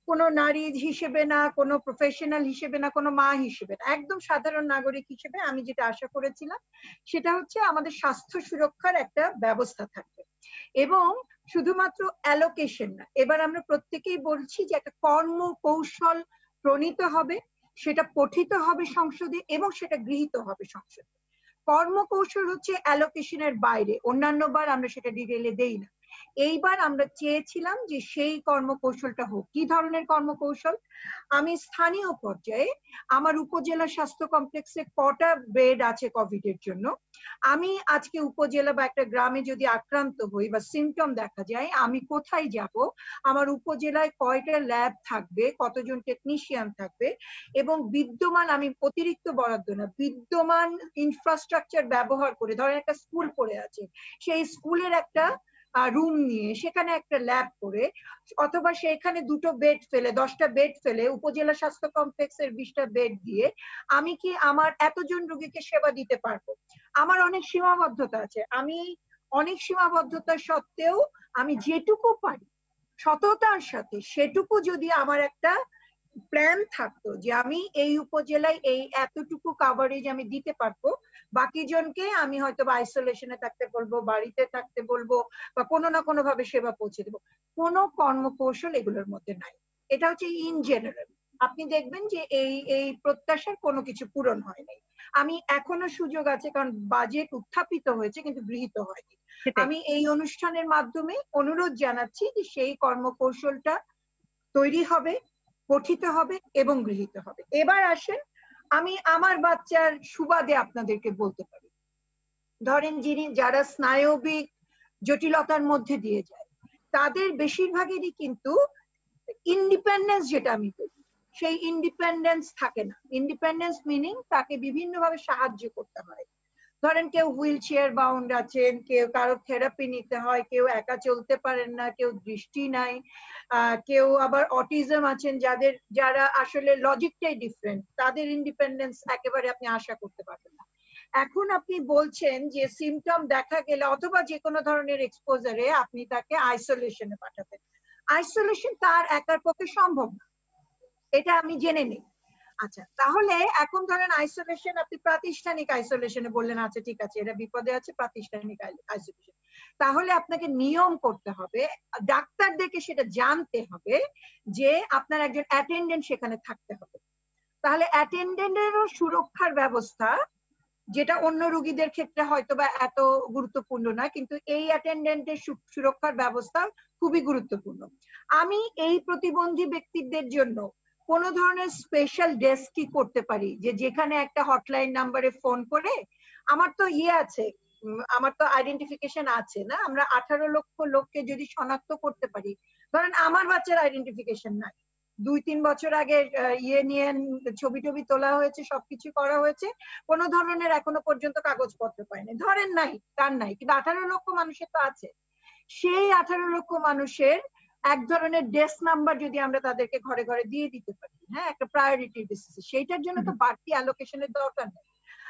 কোনো নারী হিসেবে না, কোনো প্রফেশনাল হিসেবে না, কোনো মা হিসেবে না, একদম সাধারণ নাগরিক হিসেবে আমি যেটা আশা করেছিলাম, সেটা হচ্ছে আমাদের স্বাস্থ্য সুরক্ষার একটা ব্যবস্থা থাকবে। এবং শুধুমাত্র অ্যালোকেশন না, এবার আমরা প্রত্যেকেই বলছি যে একটা কর্ম কৌশল প্রণীত হবে, সেটা পঠিত হবে সংসদে এবং সেটা গৃহীত হবে সংসদে। কর্মকৌশল হচ্ছে অ্যালোকেশনের বাইরে। অন্যান্য বার আমরা সেটা ডিটেলে দেই না। এইবার আমরা চেয়েছিলাম যে সেই কর্মকৌশলটা হোক। কি ধরনের কর্মকৌশল? আমি স্থানীয় পর্যায়ে আমার উপজেলা স্বাস্থ্য কমপ্লেক্সে কটা বেড আছে কোভিড এর জন্য? আমি আজকে উপজেলা বা একটা গ্রামে যদি আক্রান্ত হই বা সিমটম দেখা যায়, আমি কোথায় যাব? আমার উপজেলায় কয়টা ল্যাব থাকবে? কতজন টেকনিশিয়ান থাকবে? এবং বিদ্যমান আমি অতিরিক্ত বরাদ্দ না, বিদ্যমান ইনফ্রাস্ট্রাকচার ব্যবহার করে, ধরেন একটা স্কুল পড়ে আছে, সেই স্কুলের একটা রুম নিয়ে সেখানে একটা ল্যাব করে, অথবা সেখানে দুটো বেড ফেলে, দশটা বেড ফেলে, উপজেলা স্বাস্থ্য কমপ্লেক্সের বিশটা বেড দিয়ে আমি কি আমার এতজন রোগীকে সেবা দিতে পারব? আমার অনেক সীমাবদ্ধতা আছে। আমি অনেক সীমাবদ্ধতা সত্ত্বেও আমি যেটুকু পারি, সততার সাথে সেটুকু যদি আমার একটা প্ল্যান থাকতো যে আমি এই উপজেলায় এই এতটুকু কাভারেজ আমি দিতে পারব বাকি জনকে আমি হয়তো বা আইসোলেশনে থাকতে বলব বাড়িতে থাকতে বলব বা কোনো না কোনো ভাবে সেবা পৌঁছে দেবো। কোনো কর্মকৌশল এগুলোর মধ্যে নাই। এটা হচ্ছে ইন জেনারেল আপনি দেখবেন যে এই এই প্রত্যাশার কোনো কিছু পূরণ হয় নাই। আমি এখনও সুযোগ আছে কারণ বাজেট উত্থাপিত হয়েছে কিন্তু গৃহীত হয়নি। আমি এই অনুষ্ঠানের মাধ্যমে অনুরোধ জানাচ্ছি যে সেই কর্মকৌশলটা তৈরি হবে গঠিত হবে এবং গৃহীত হবে। এবার আসেন আমি আমার বাচ্চার সুবাদে আপনাদেরকে বলতে পারি। ধরেন যিনি, যারা স্নায়বিক জটিলতার মধ্যে দিয়ে যায়, তাদের বেশিরভাগেরই কিন্তু ইন্ডিপেন্ডেন্স যেটা আমি বলি, সেই ইন্ডিপেন্ডেন্স থাকে না। ইন্ডিপেন্ডেন্স মিনিং তাকে বিভিন্নভাবে সাহায্য করতে হয়। ধরেন কেউ হুইল চেয়ার বাউন্ড আছেন, কেউ কারও থেরাপি নিতে হয়, কেউ একা চলতে পারেন না, কেউ দৃষ্টি নাই কেউ আবার অটিজম আছেন যাদের, যারা আসলে লজিকটাই ডিফারেন্ট তাদের ইন্ডিপেন্ডেন্স একেবারে আপনি আশা করতে পারবেন না। এখন আপনি বলছেন যে সিমটম দেখা গেলে অথবা যে কোনো ধরনের এক্সপোজারে আপনি তাকে আইসোলেশনে পাঠাবেন। আইসোলেশন তার একার পক্ষে সম্ভব না। এটা আমি জেনে নিই। আচ্ছা তাহলে এখন ধরেন আইসোলেশন আপনি প্রাতিষ্ঠানিক আইসোলেশনে বললেন আচ্ছা ঠিক আছে, এটা বিপদে আছে, প্রাতিষ্ঠানিক আইসোলেশন তাহলে আপনাকে নিয়ম করতে হবে সেটা জানতে হবে যে আপনার একজন অ্যাটেন্ডেন্ট সেখানে থাকতে হবে। তাহলে অ্যাটেন্ডেন্টেরও সুরক্ষার ব্যবস্থা, যেটা অন্য রোগীদের ক্ষেত্রে হয়তো বা এত গুরুত্বপূর্ণ না, কিন্তু এই অ্যাটেন্ডেন্টের সুরক্ষার ব্যবস্থা খুবই গুরুত্বপূর্ণ। আমি এই প্রতিবন্ধী ব্যক্তিদের জন্য কোন ধরনের স্পেশাল ডেস্ক কি করতে পারি, যে যেখানে একটা হটলাইন নাম্বারে ফোন করে, আমার তো ইয়ে আছে আমার তো আইডেন্টিফিকেশন আছে না? আমরা আঠারো লক্ষ লোককে যদি শনাক্ত করতে পারি, ধরেন আমার বাচ্চার আইডেন্টিফিকেশন নাই। দুই, তিন বছর আগে ইয়ে নিয়ে ছবি টবি তোলা হয়েছে, সবকিছু করা হয়েছে, কোন ধরনের এখনও পর্যন্ত কাগজপত্র পায়নি। ধরেন নাই, তার নাই, কিন্তু আঠারো লক্ষ মানুষের তো আছে। সেই আঠারো লক্ষ মানুষের এক ধরনের ডেস্ক নাম্বার যদি আমরা তাদেরকে ঘরে ঘরে দিয়ে দিতে পারি হ্যাঁ? একটা প্রায়োরিটি বেসিসে সেইটার জন্য তো বাড়তি অ্যালোকেশনের দরকার নেই।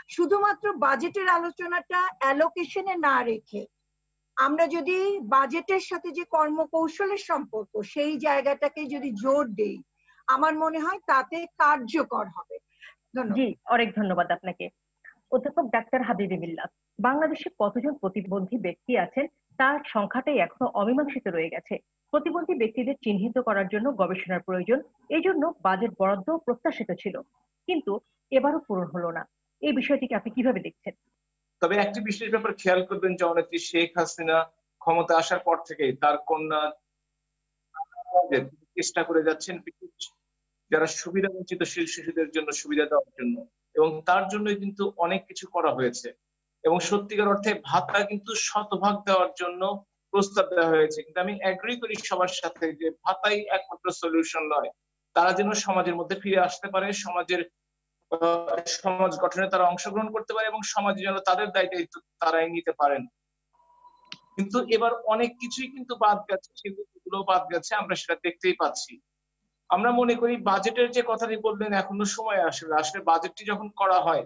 শুধুমাত্র বাজেটের আলোচনাটা অ্যালোকেশনে না রেখে আমরা যদি বাজেটের সাথে যে কর্মকৌশলের সম্পর্ক সেই জায়গাটাকে যদি জোর দেই আমার মনে হয় তাতে কার্যকর হবে। জি অনেক ধন্যবাদ আপনাকে। অধ্যাপক ডাক্তার হাবিবি মিল্লাত বাংলাদেশে কতজন প্রতিবন্ধী ব্যক্তি আছেন? তার সংখ্যাটাই এখনও অমীমাংসিত রয়ে গেছে। প্রতিবন্ধী ব্যক্তিদের চিহ্নিত করার জন্য গবেষণার প্রয়োজন। এই জন্য বাজেট বরাদ্দ প্রত্যাশিত ছিল, কিন্তু এবারও পূরণ হলো না। এই বিষয়টিকে আপনি কীভাবে দেখছেন? তবে একটি বিশেষ ব্যাপার খেয়াল করবেন, জননেত্রী শেখ হাসিনা ক্ষমতা আসার পর থেকেই তার কন্যা চেষ্টা করে যাচ্ছেন যারা সুবিধা বঞ্চিত শিশুদের জন্য সুবিধা দেওয়ার জন্য। এবং তার জন্যই কিন্তু অনেক কিছু করা হয়েছে। এবং সত্যিকার অর্থে ভাতা কিন্তু শতভাগ দেওয়ার জন্য প্রস্তাব দেওয়া হয়েছে। কিন্তু আমি এগ্রি করি সবার সাথে যে ভাতাই একমাত্র সলিউশন নয়। তারা যেন সমাজের মধ্যে ফিরে আসতে পারে, সমাজের সমাজ গঠনে তারা অংশগ্রহণ করতে পারে এবং সমাজে যেন তাদের দায়িত্ব তারাই নিতে পারেন। কিন্তু এবার অনেক কিছুই কিন্তু বাদ গেছে সেগুলো বাদ গেছে, আমরা সেটা দেখতেই পাচ্ছি। আমরা মনে করি বাজেটের যে কথাটি বললেন, এখনও সময় আসলে। আসলে বাজেটটি যখন করা হয়,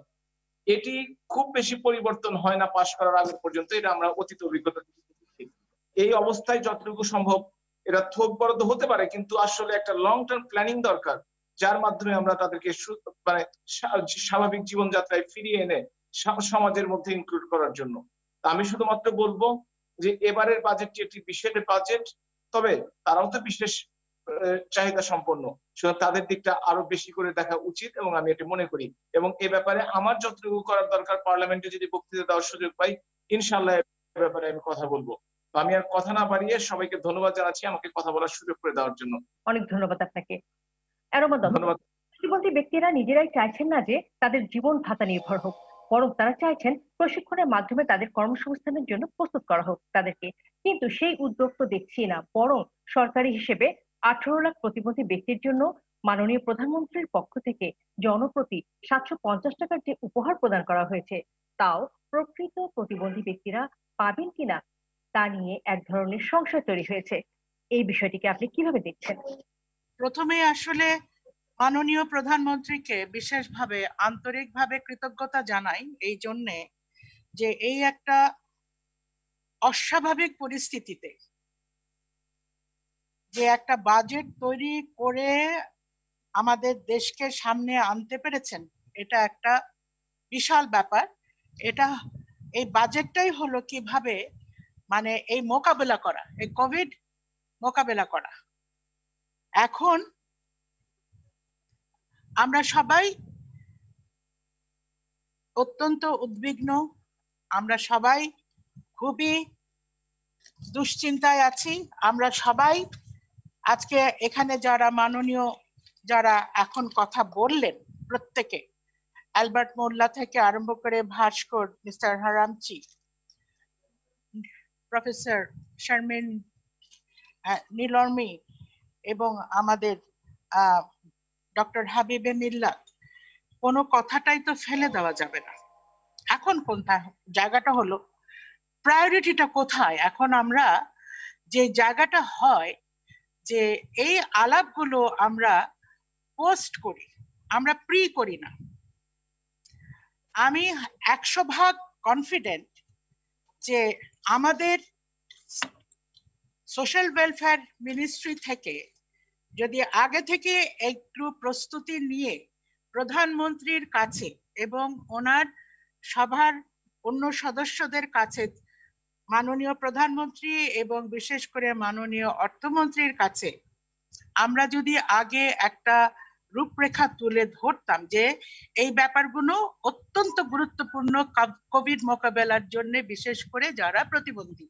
এটি খুব বেশি পরিবর্তন হয় না, পাশ করার আগে পর্যন্ত। এটা আমরা অতীত অভিজ্ঞতা। এই অবস্থায় যতটুকু সম্ভব এরা থোক বরাদ্দ হতে পারে, কিন্তু আসলে একটা লং টার্ম প্ল্যানিং দরকার, যার মাধ্যমে আমরা তাদেরকে মানে স্বাভাবিক জীবনযাত্রায় ফিরিয়ে এনে সমাজের মধ্যে ইনক্লুড করার জন্য। আমি শুধুমাত্র বলব যে এবারের বাজেটটি একটি বিশেষ বাজেট তবে তারাও তো বিশেষ চাহিদা সম্পন্ন। তাদের দিকটা আরও বেশি করে দেখা উচিত এবং আমি এটি মনে করি। এবং এ ব্যাপারে আমার যতটুকু করার দরকার, পার্লামেন্টে যদি বক্তৃতা দেওয়ার সুযোগ পাই ইনশাল্লাহ ব্যাপারে আমি কথা বলব। তো আমি আর কথা না বাড়িয়ে সবাইকে ধন্যবাদ জানাচ্ছি আমাকে কথা বলার সুযোগ করে দেওয়ার জন্য। অনেক ধন্যবাদ আপনাকে। ধন্যবাদ। প্রতিবন্ধী ব্যক্তিরা নিজেরাই চাইছেন না যে তাদের জীবন ভাতা নির্ভর হোক বরং তারা চাইছেন প্রশিক্ষণের মাধ্যমে তাদের কর্মসংস্থানের জন্য প্রস্তুত করা হোক তাদেরকে। কিন্তু সেই উদ্যোগ তো দেখছি না বরং সরকারি হিসেবে আঠারো লাখ প্রতিবন্ধী ব্যক্তির জন্য মাননীয় প্রধানমন্ত্রীর পক্ষ থেকে জনপ্রতি সাতশো পঞ্চাশ টাকার যে উপহার প্রদান করা হয়েছে তাও প্রকৃত প্রতিবন্ধী ব্যক্তিরা পাবেন কিনা তা নিয়ে এক ধরনের সংশয় তৈরি হয়েছে। এই বিষয়টিকে আপনি কীভাবে দেখছেন? প্রথমে আসলে মাননীয় প্রধানমন্ত্রীকে বিশেষভাবে, আন্তরিকভাবে কৃতজ্ঞতা জানাই এই জন্যে যে এই একটা অস্বাভাবিক পরিস্থিতিতে যে একটা বাজেট তৈরি করে আমাদের দেশকে সামনে আনতে পেরেছেন, এটা একটা বিশাল ব্যাপার। এটা, এই বাজেটটাই হলো কীভাবে মানে এই মোকাবেলা করা, এই কোভিড মোকাবেলা করা। এখন আমরা সবাই অত্যন্ত উদ্বিগ্ন, আমরা সবাই খুবই দুশ্চিন্তায় আছি, আমরা সবাই আজকে এখানে যারা মাননীয়, যারা এখন কথা বললেন প্রত্যেকে, অ্যালবার্ট মোল্লা থেকে আরম্ভ করে ভাস্কর, মিস্টার হারামচি প্রফেসর শারমিন নীলর্মি এবং আমাদের ডক্টর হাবিবে মিল্লাত, কোনো কথাটাই তো ফেলে দেওয়া যাবে না। এখন কোনটা জায়গাটা হলো প্রায়োরিটিটা কোথায়? এখন আমরা যে জায়গাটা হয়, যে এই আলাপগুলো আমরা পোস্ট করি, আমরা প্রি করি না। আমি একশো ভাগ কনফিডেন্ট যে আমাদের সোশ্যাল ওয়েলফেয়ার মিনিস্ট্রি থেকে যদি আগে থেকে একটু প্রস্তুতি নিয়ে প্রধানমন্ত্রীর কাছে এবং ওনার সভার অন্য সদস্যদের কাছে মাননীয় প্রধানমন্ত্রী এবং বিশেষ করে মাননীয় অর্থমন্ত্রীর কাছে আমরা যদি আগে একটা রূপরেখা তুলে ধরতাম যে এই ব্যাপারগুলো অত্যন্ত গুরুত্বপূর্ণ কোভিড মোকাবেলার জন্য বিশেষ করে যারা প্রতিবন্ধী।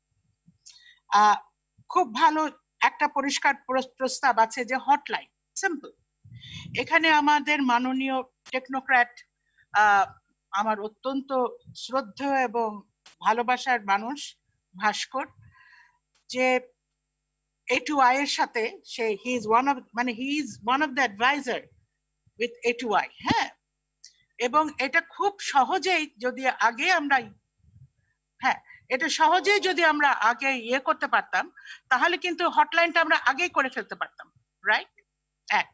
খুব ভালো একটা পরিষ্কার প্রস্তাব আছে যে হটলাইন, সিম্পল। এখানে আমাদের মাননীয় টেকনোক্র্যাট আমার অত্যন্ত শ্রদ্ধেয় এবং ভালোবাসার মানুষ ভাস্কর, যে এ এর সাথে সে হি ইজ ওয়ান অফ মানে he is one of the adviser with a হ্যাঁ? এবং এটা খুব সহজেই যদি আগে আমরা হ্যাঁ এটা সহজেই যদি আমরা আগে ইয়ে করতে পারতাম, তাহলে কিন্তু হটলাইনটা আমরা আগেই করে ফেলতে পারতাম রাইট এক।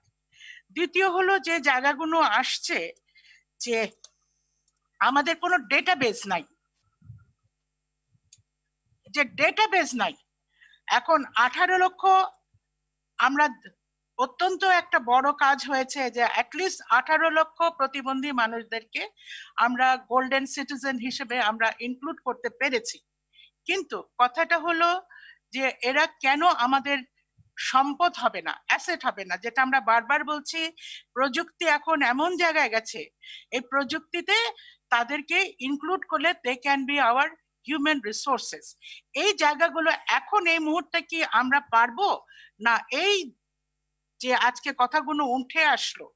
দ্বিতীয় হলো যে জায়গাগুলো আসছে যে আমাদের কোনো ডেটাবেস নাই। যে ডেটাবেস নাই এখন আঠারো লক্ষ আমরা অত্যন্ত একটা বড় কাজ হয়েছে যে অ্যাটলিস্ট আঠারো লক্ষ প্রতিবন্ধী মানুষদেরকে আমরা গোল্ডেন সিটিজেন হিসেবে আমরা ইনক্লুড করতে পেরেছি। কিন্তু কথাটা হলো যে এরা কেন আমাদের সম্পদ হবে না অ্যাসেট হবে না, যেটা আমরা বারবার বলছি, প্রযুক্তি এখন এমন জায়গায় গেছে, এই প্রযুক্তিতে তাদেরকে ইনক্লুড করলে they can be our human resources এই জায়গাগুলো এখন এই মুহূর্তে কি আমরা পারব? না, এই যে আজকে কথাগুলো উঠে আসলো,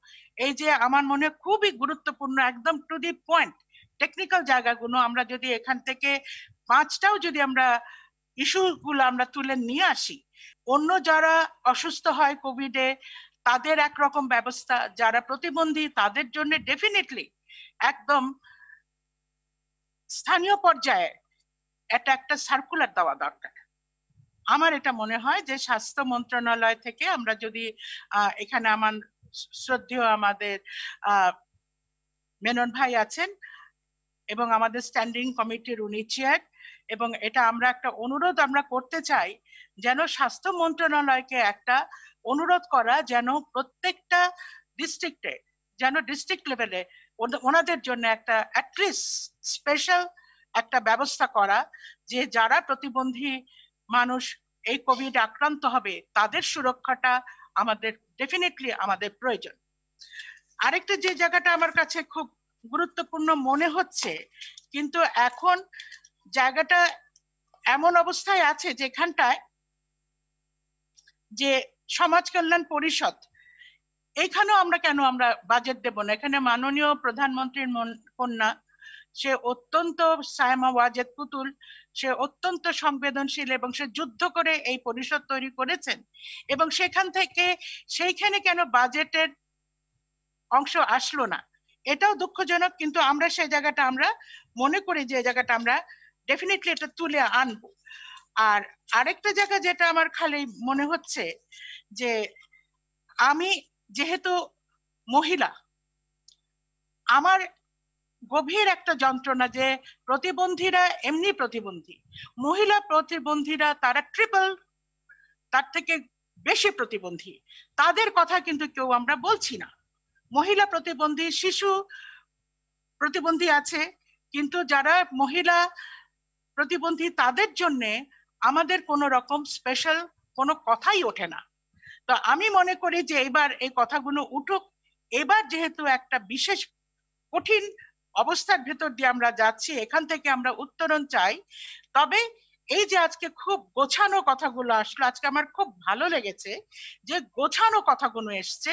এই যে আমার মনে খুবই গুরুত্বপূর্ণ, একদম টু দি পয়েন্ট টেকনিক্যাল জায়গাগুলো আমরা যদি এখান থেকে পাঁচটাও যদি আমরা ইস্যুগুলো আমরা তুলে নিয়ে আসি, অন্য যারা অসুস্থ হয় কোভিডে তাদের একরকম ব্যবস্থা, যারা প্রতিবন্ধী, তাদের জন্য ডেফিনেটলি একদম স্থানীয় পর্যায়ে এটা একটা সার্কুলার দেওয়া দরকার। আমার এটা মনে হয় যে স্বাস্থ্য মন্ত্রণালয় থেকে আমরা যদি এখানে আমার শ্রদ্ধেয় আমাদের মেনন ভাই আছেন এবং আমাদের স্ট্যান্ডিং কমিটির উনি চেয়ার এবং এটা আমরা একটা অনুরোধ আমরা করতে চাই যেন স্বাস্থ্য মন্ত্রণালয়কে একটা অনুরোধ করা যেন প্রত্যেকটা ডিস্ট্রিক্টে যেন ডিস্ট্রিক্ট লেভেলে ওনাদের জন্য একটা অ্যাটলিস্ট স্পেশাল একটা ব্যবস্থা করা যে যারা প্রতিবন্ধী মানুষ এই কোভিড আক্রান্ত হবে, তাদের সুরক্ষাটা আমাদের ডেফিনেটলি আমাদের প্রয়োজন। আরেকটা যে জায়গাটা আমার কাছে খুব গুরুত্বপূর্ণ মনে হচ্ছে, কিন্তু এখন জায়গাটা এমন অবস্থায় আছে যেখানটায় যে সমাজ কল্যাণ পরিষদ, এখানেও আমরা কেন আমরা বাজেট দেব না? এখানে মাননীয় প্রধানমন্ত্রীর কন্যা সে অত্যন্ত সায়মা ওয়াজেদ পুতুল, সে অত্যন্ত সংবেদনশীল এবং সে যুদ্ধ করে এই পরিষদ তৈরি করেছেন। এবং সেখান থেকে সেইখানে কেন বাজেটের অংশ আসলো না? এটাও দুঃখজনক, কিন্তু আমরা সেই জায়গাটা আমরা মনে করি যে জায়গাটা আমরা ডেফিনেটলি এটা তুলে আনব। আর আরেকটা জায়গা যেটা আমার খালি মনে হচ্ছে যে আমি যেহেতু মহিলা, আমার গভীর একটা যন্ত্রণা যে প্রতিবন্ধীরা এমনি প্রতিবন্ধী। মহিলা প্রতিবন্ধীরা তারা ট্রিপল তার থেকে বেশি প্রতিবন্ধী। তাদের কথা কিন্তু কেউ আমরা বলছি না। মহিলা প্রতিবন্ধী, শিশু প্রতিবন্ধী আছে, কিন্তু যারা মহিলা প্রতিবন্ধী তাদের জন্য আমাদের কোনো রকম স্পেশাল কোনো কথাই ওঠে না। তো আমি মনে করি যে এবার এই কথাগুলো উঠুক। এবার যেহেতু একটা বিশেষ কঠিন অবস্থার ভেতর দিয়ে আমরা যাচ্ছি, এখান থেকে আমরা উত্তরণ চাই। তবে এই যে আজকে খুব গোছানো কথাগুলো আসলো, আজকে আমার খুব ভালো লেগেছে যে গোছানো কথাগুলো এসছে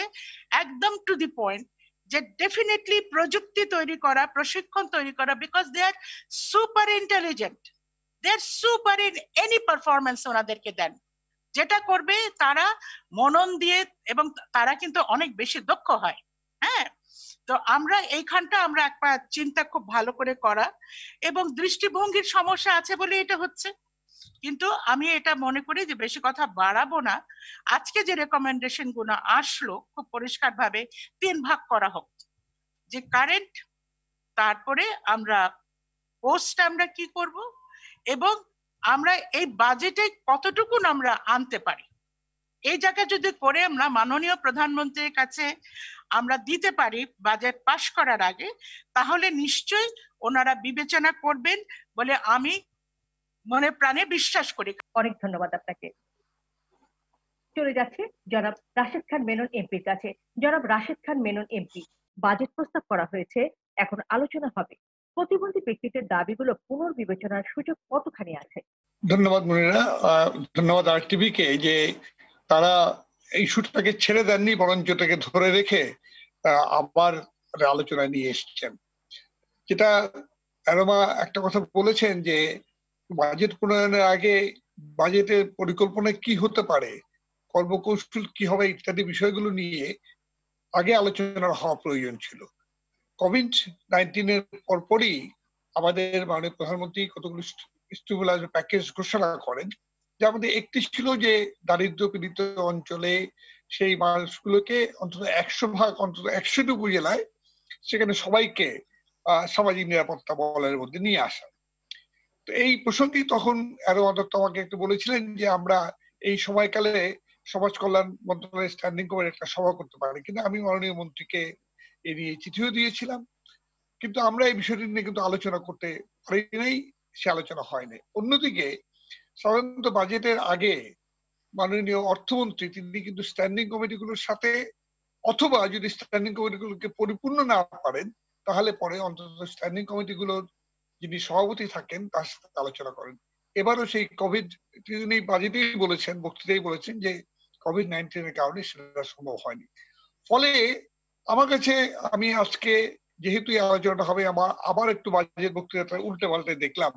একদম টু দি পয়েন্ট যে ডেফিনেটলি প্রযুক্তি তৈরি করা, প্রশিক্ষণ তৈরি করা because they are super intelligent they are super in any performance ওনাদেরকে দেন। যেটা করবে তারা মনন দিয়ে এবং তারা কিন্তু অনেক বেশি দক্ষ হয়। হ্যাঁ তো আমরা এইখানটা আমরা একটা চিন্তা খুব ভালো করে করা এবং দৃষ্টিভঙ্গির সমস্যা আছে বলে এটা হচ্ছে। কিন্তু আমি এটা মনে করি যে বেশি কথা বাড়াবো না। আজকে যে রেকমেন্ডেশনগুলো আসলো খুব পরিষ্কার ভাবে তিন ভাগ করা হোক। যে কারেন্ট তারপরে আমরা পোস্ট আমরা কি করব এবং আমরা এই বাজেটে কতটুকু আমরা আনতে পারি। এই জায়গায় যদি করে আমরা মাননীয় প্রধানমন্ত্রীর কাছে আমরা দিতে পারি বাজেট পাশ করার আগে তাহলে নিশ্চয়ই ওনারা বিবেচনা করবেন বলে আমি মনে প্রাণে বিশ্বাস করি। অনেক ধন্যবাদ আপনাকে। চলে যাচ্ছে জনাব রাশেদ খান মেনন এমপির কাছে। জনাব রাশেদ খান মেনন এমপি বাজেট প্রস্তাব করা হয়েছে এখন আলোচনা হবে। প্রতিবন্ধী ব্যক্তিদের দাবিগুলো পুনর্বিবেচনার সুযোগ কতখানি আছে? ধন্যবাদ মনিরা। আহ, ধন্যবাদ আর টিভিকে যে তারা ইস্যুটাকে ছেড়ে দেননি, বরঞ্চ এটাকে ধরে রেখে আবার আলোচনায় নিয়ে এসেছেন। যেটা অ্যারোমা একটা কথা বলেছেন যে, বাজেট প্রণয়নের আগে বাজেটের পরিকল্পনা কি হতে পারে, কর্মকৌশল কি হবে ইত্যাদি বিষয়গুলো নিয়ে আগে আলোচনা হওয়া প্রয়োজন ছিল। কোভিড নাইন্টিনের পরপরই আমাদের মাননীয় প্রধানমন্ত্রী কতগুলো প্যাকেজ ঘোষণা করেন যার মধ্যে একটি ছিল যে দারিদ্র পীড়িত অঞ্চলে সেই মানুষগুলোকে অন্তত একশো ভাগ, অন্তত একশোটি উপজেলায় সেখানে সবাইকে সামাজিক নিরাপত্তা বলের মধ্যে নিয়ে আসা। তো এই প্রসঙ্গে তখন আরও অন্তত আমাকে একটু বলেছিলেন যে আমরা এই সময়কালে সমাজ কল্যাণ মন্ত্রণালয়ের স্ট্যান্ডিং কমিটির একটা সভা করতে পারি। কিন্তু আমি মাননীয় মন্ত্রীকে এ নিয়ে চিঠিও দিয়েছিলাম। কিন্তু আমরা এই বিষয়টি নিয়ে কিন্তু আলোচনা করতে পারি নাই সে আলোচনা হয়নি। অন্যদিকে সাধারণত বাজেটের আগে মাননীয় অর্থমন্ত্রী, তিনি কিন্তু স্ট্যান্ডিং কমিটিগুলোর সাথে অথবা যদি স্ট্যান্ডিং কমিটিগুলোকে পরিপূর্ণ না পারেন, তাহলে পরে অন্তত স্ট্যান্ডিং কমিটিগুলোর যিনি সভাপতি থাকেন, তার সাথে আলোচনা করেন। এবারও সেই কোভিড তিনি বাজেটেই বলেছেন, বক্তৃতাই বলেছেন যে কোভিড নাইন্টিনের কারণে সেটা সম্ভব হয়নি। ফলে আমার কাছে আমি আজকে যেহেতু এই আলোচনাটা হবে, আমার আবার একটু বাজেট বক্তৃতাটা উল্টে পাল্টে দেখলাম।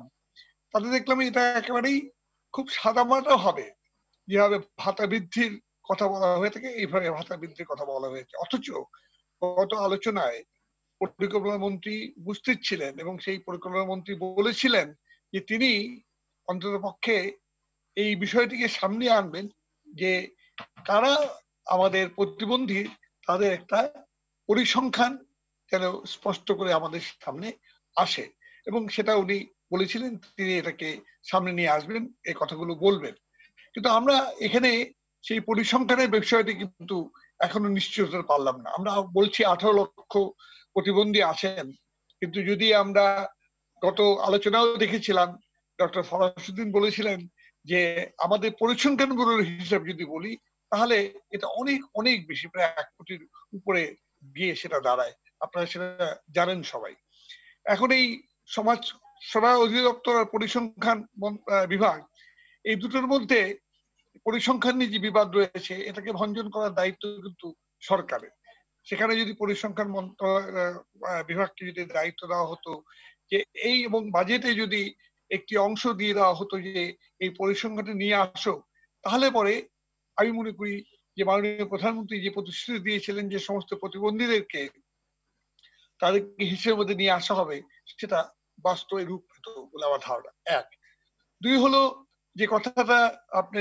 তাতে দেখলাম এটা একেবারেই খুব সাদামাটা হবে। যেভাবে ভাতা বৃদ্ধির কথা বলা হয়ে থাকে, এইভাবে ভাতা বৃদ্ধির কথা বলা হয়েছে অথচ গত আলোচনায় পরিকল্পনা মন্ত্রী উপস্থিত ছিলেন এবং সেই পরিকল্পনা মন্ত্রী বলেছিলেন যে তিনি অন্তত পক্ষে এই বিষয়টিকে সামনে আনবেন যে কারা আমাদের প্রতিবন্ধী, তাদের একটা পরিসংখ্যান যেন স্পষ্ট করে আমাদের সামনে আসে। এবং সেটা উনি বলেছিলেন, তিনি এটাকে সামনে নিয়ে আসবেন, এই কথাগুলো বলবেন। কিন্তু আমরা এখানে সেই পরিসংখ্যানের বিষয়টি কিন্তু এখনও নিশ্চিত হতে পারলাম না। আমরা বলছি আঠারো লক্ষ প্রতিবন্ধী আছেন, কিন্তু যদি আমরা গত আলোচনাও দেখেছিলাম, ডক্টর ফরাসুদ্দিন বলেছিলেন যে আমাদের পরিসংখ্যানগুলোর হিসাব যদি বলি, তাহলে এটা অনেক অনেক বেশি, প্রায় এক কোটির উপরে গিয়ে সেটা দাঁড়ায়। আপনারা সেটা জানেন সবাই। এখন এই সমাজ সেবা অধিদপ্তর আর পরিসংখ্যান বিভাগ, এই দুটোর মধ্যে পরিসংখ্যান নিয়ে যে বিবাদ রয়েছে, এটাকে ভঞ্জন করার দায়িত্ব কিন্তু সরকারের। সেখানে যদি পরিসংখ্যান মন্ত্রণালয় বিভাগকে যদি দায়িত্ব দেওয়া হতো যে এই এবং বাজেটে যদি একটি অংশ দিয়ে দেওয়া হতো যে এই পরিসংখ্যানটা নিয়ে আসো, তাহলে পরে আমি মনে করি যে মাননীয় প্রধানমন্ত্রী যে প্রতিশ্রুতি দিয়েছিলেন যে সমস্ত প্রতিবন্ধীদেরকে তাদেরকে হিসেবের মধ্যে নিয়ে আসা হবে, সেটা বাস্তবে রূপ পেত বলে আমার ধারণা। এক। দুই হলো যে কথাটা আপনি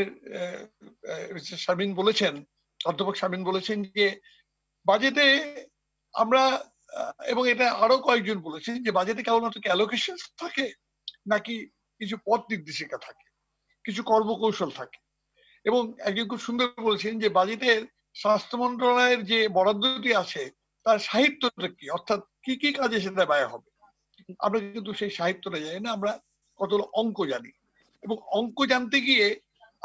শামিন বলেছেন, অধ্যাপক শামিন বলেছেন যে বাজেটে আমরা, এবং এটা আরও কয়েকজন বলেছেন যে বাজেটে কেবলমাত্র অ্যালোকেশন থাকে নাকি কিছু পথ নির্দেশিকা থাকে, কিছু কর্মকৌশল থাকে? এবং একজন খুব সুন্দর বলেছেন যে বাজেটের স্বাস্থ্য মন্ত্রণালয়ের যে বরাদ্দটি আছে, তার সাহিত্যটা কি? অর্থাৎ কি কি কাজে সেটা ব্যয় হবে? আমরা কিন্তু সেই সাহিত্যটা জানি না, আমরা কতগুলো অঙ্ক জানি। এবং অঙ্ক জানতে গিয়ে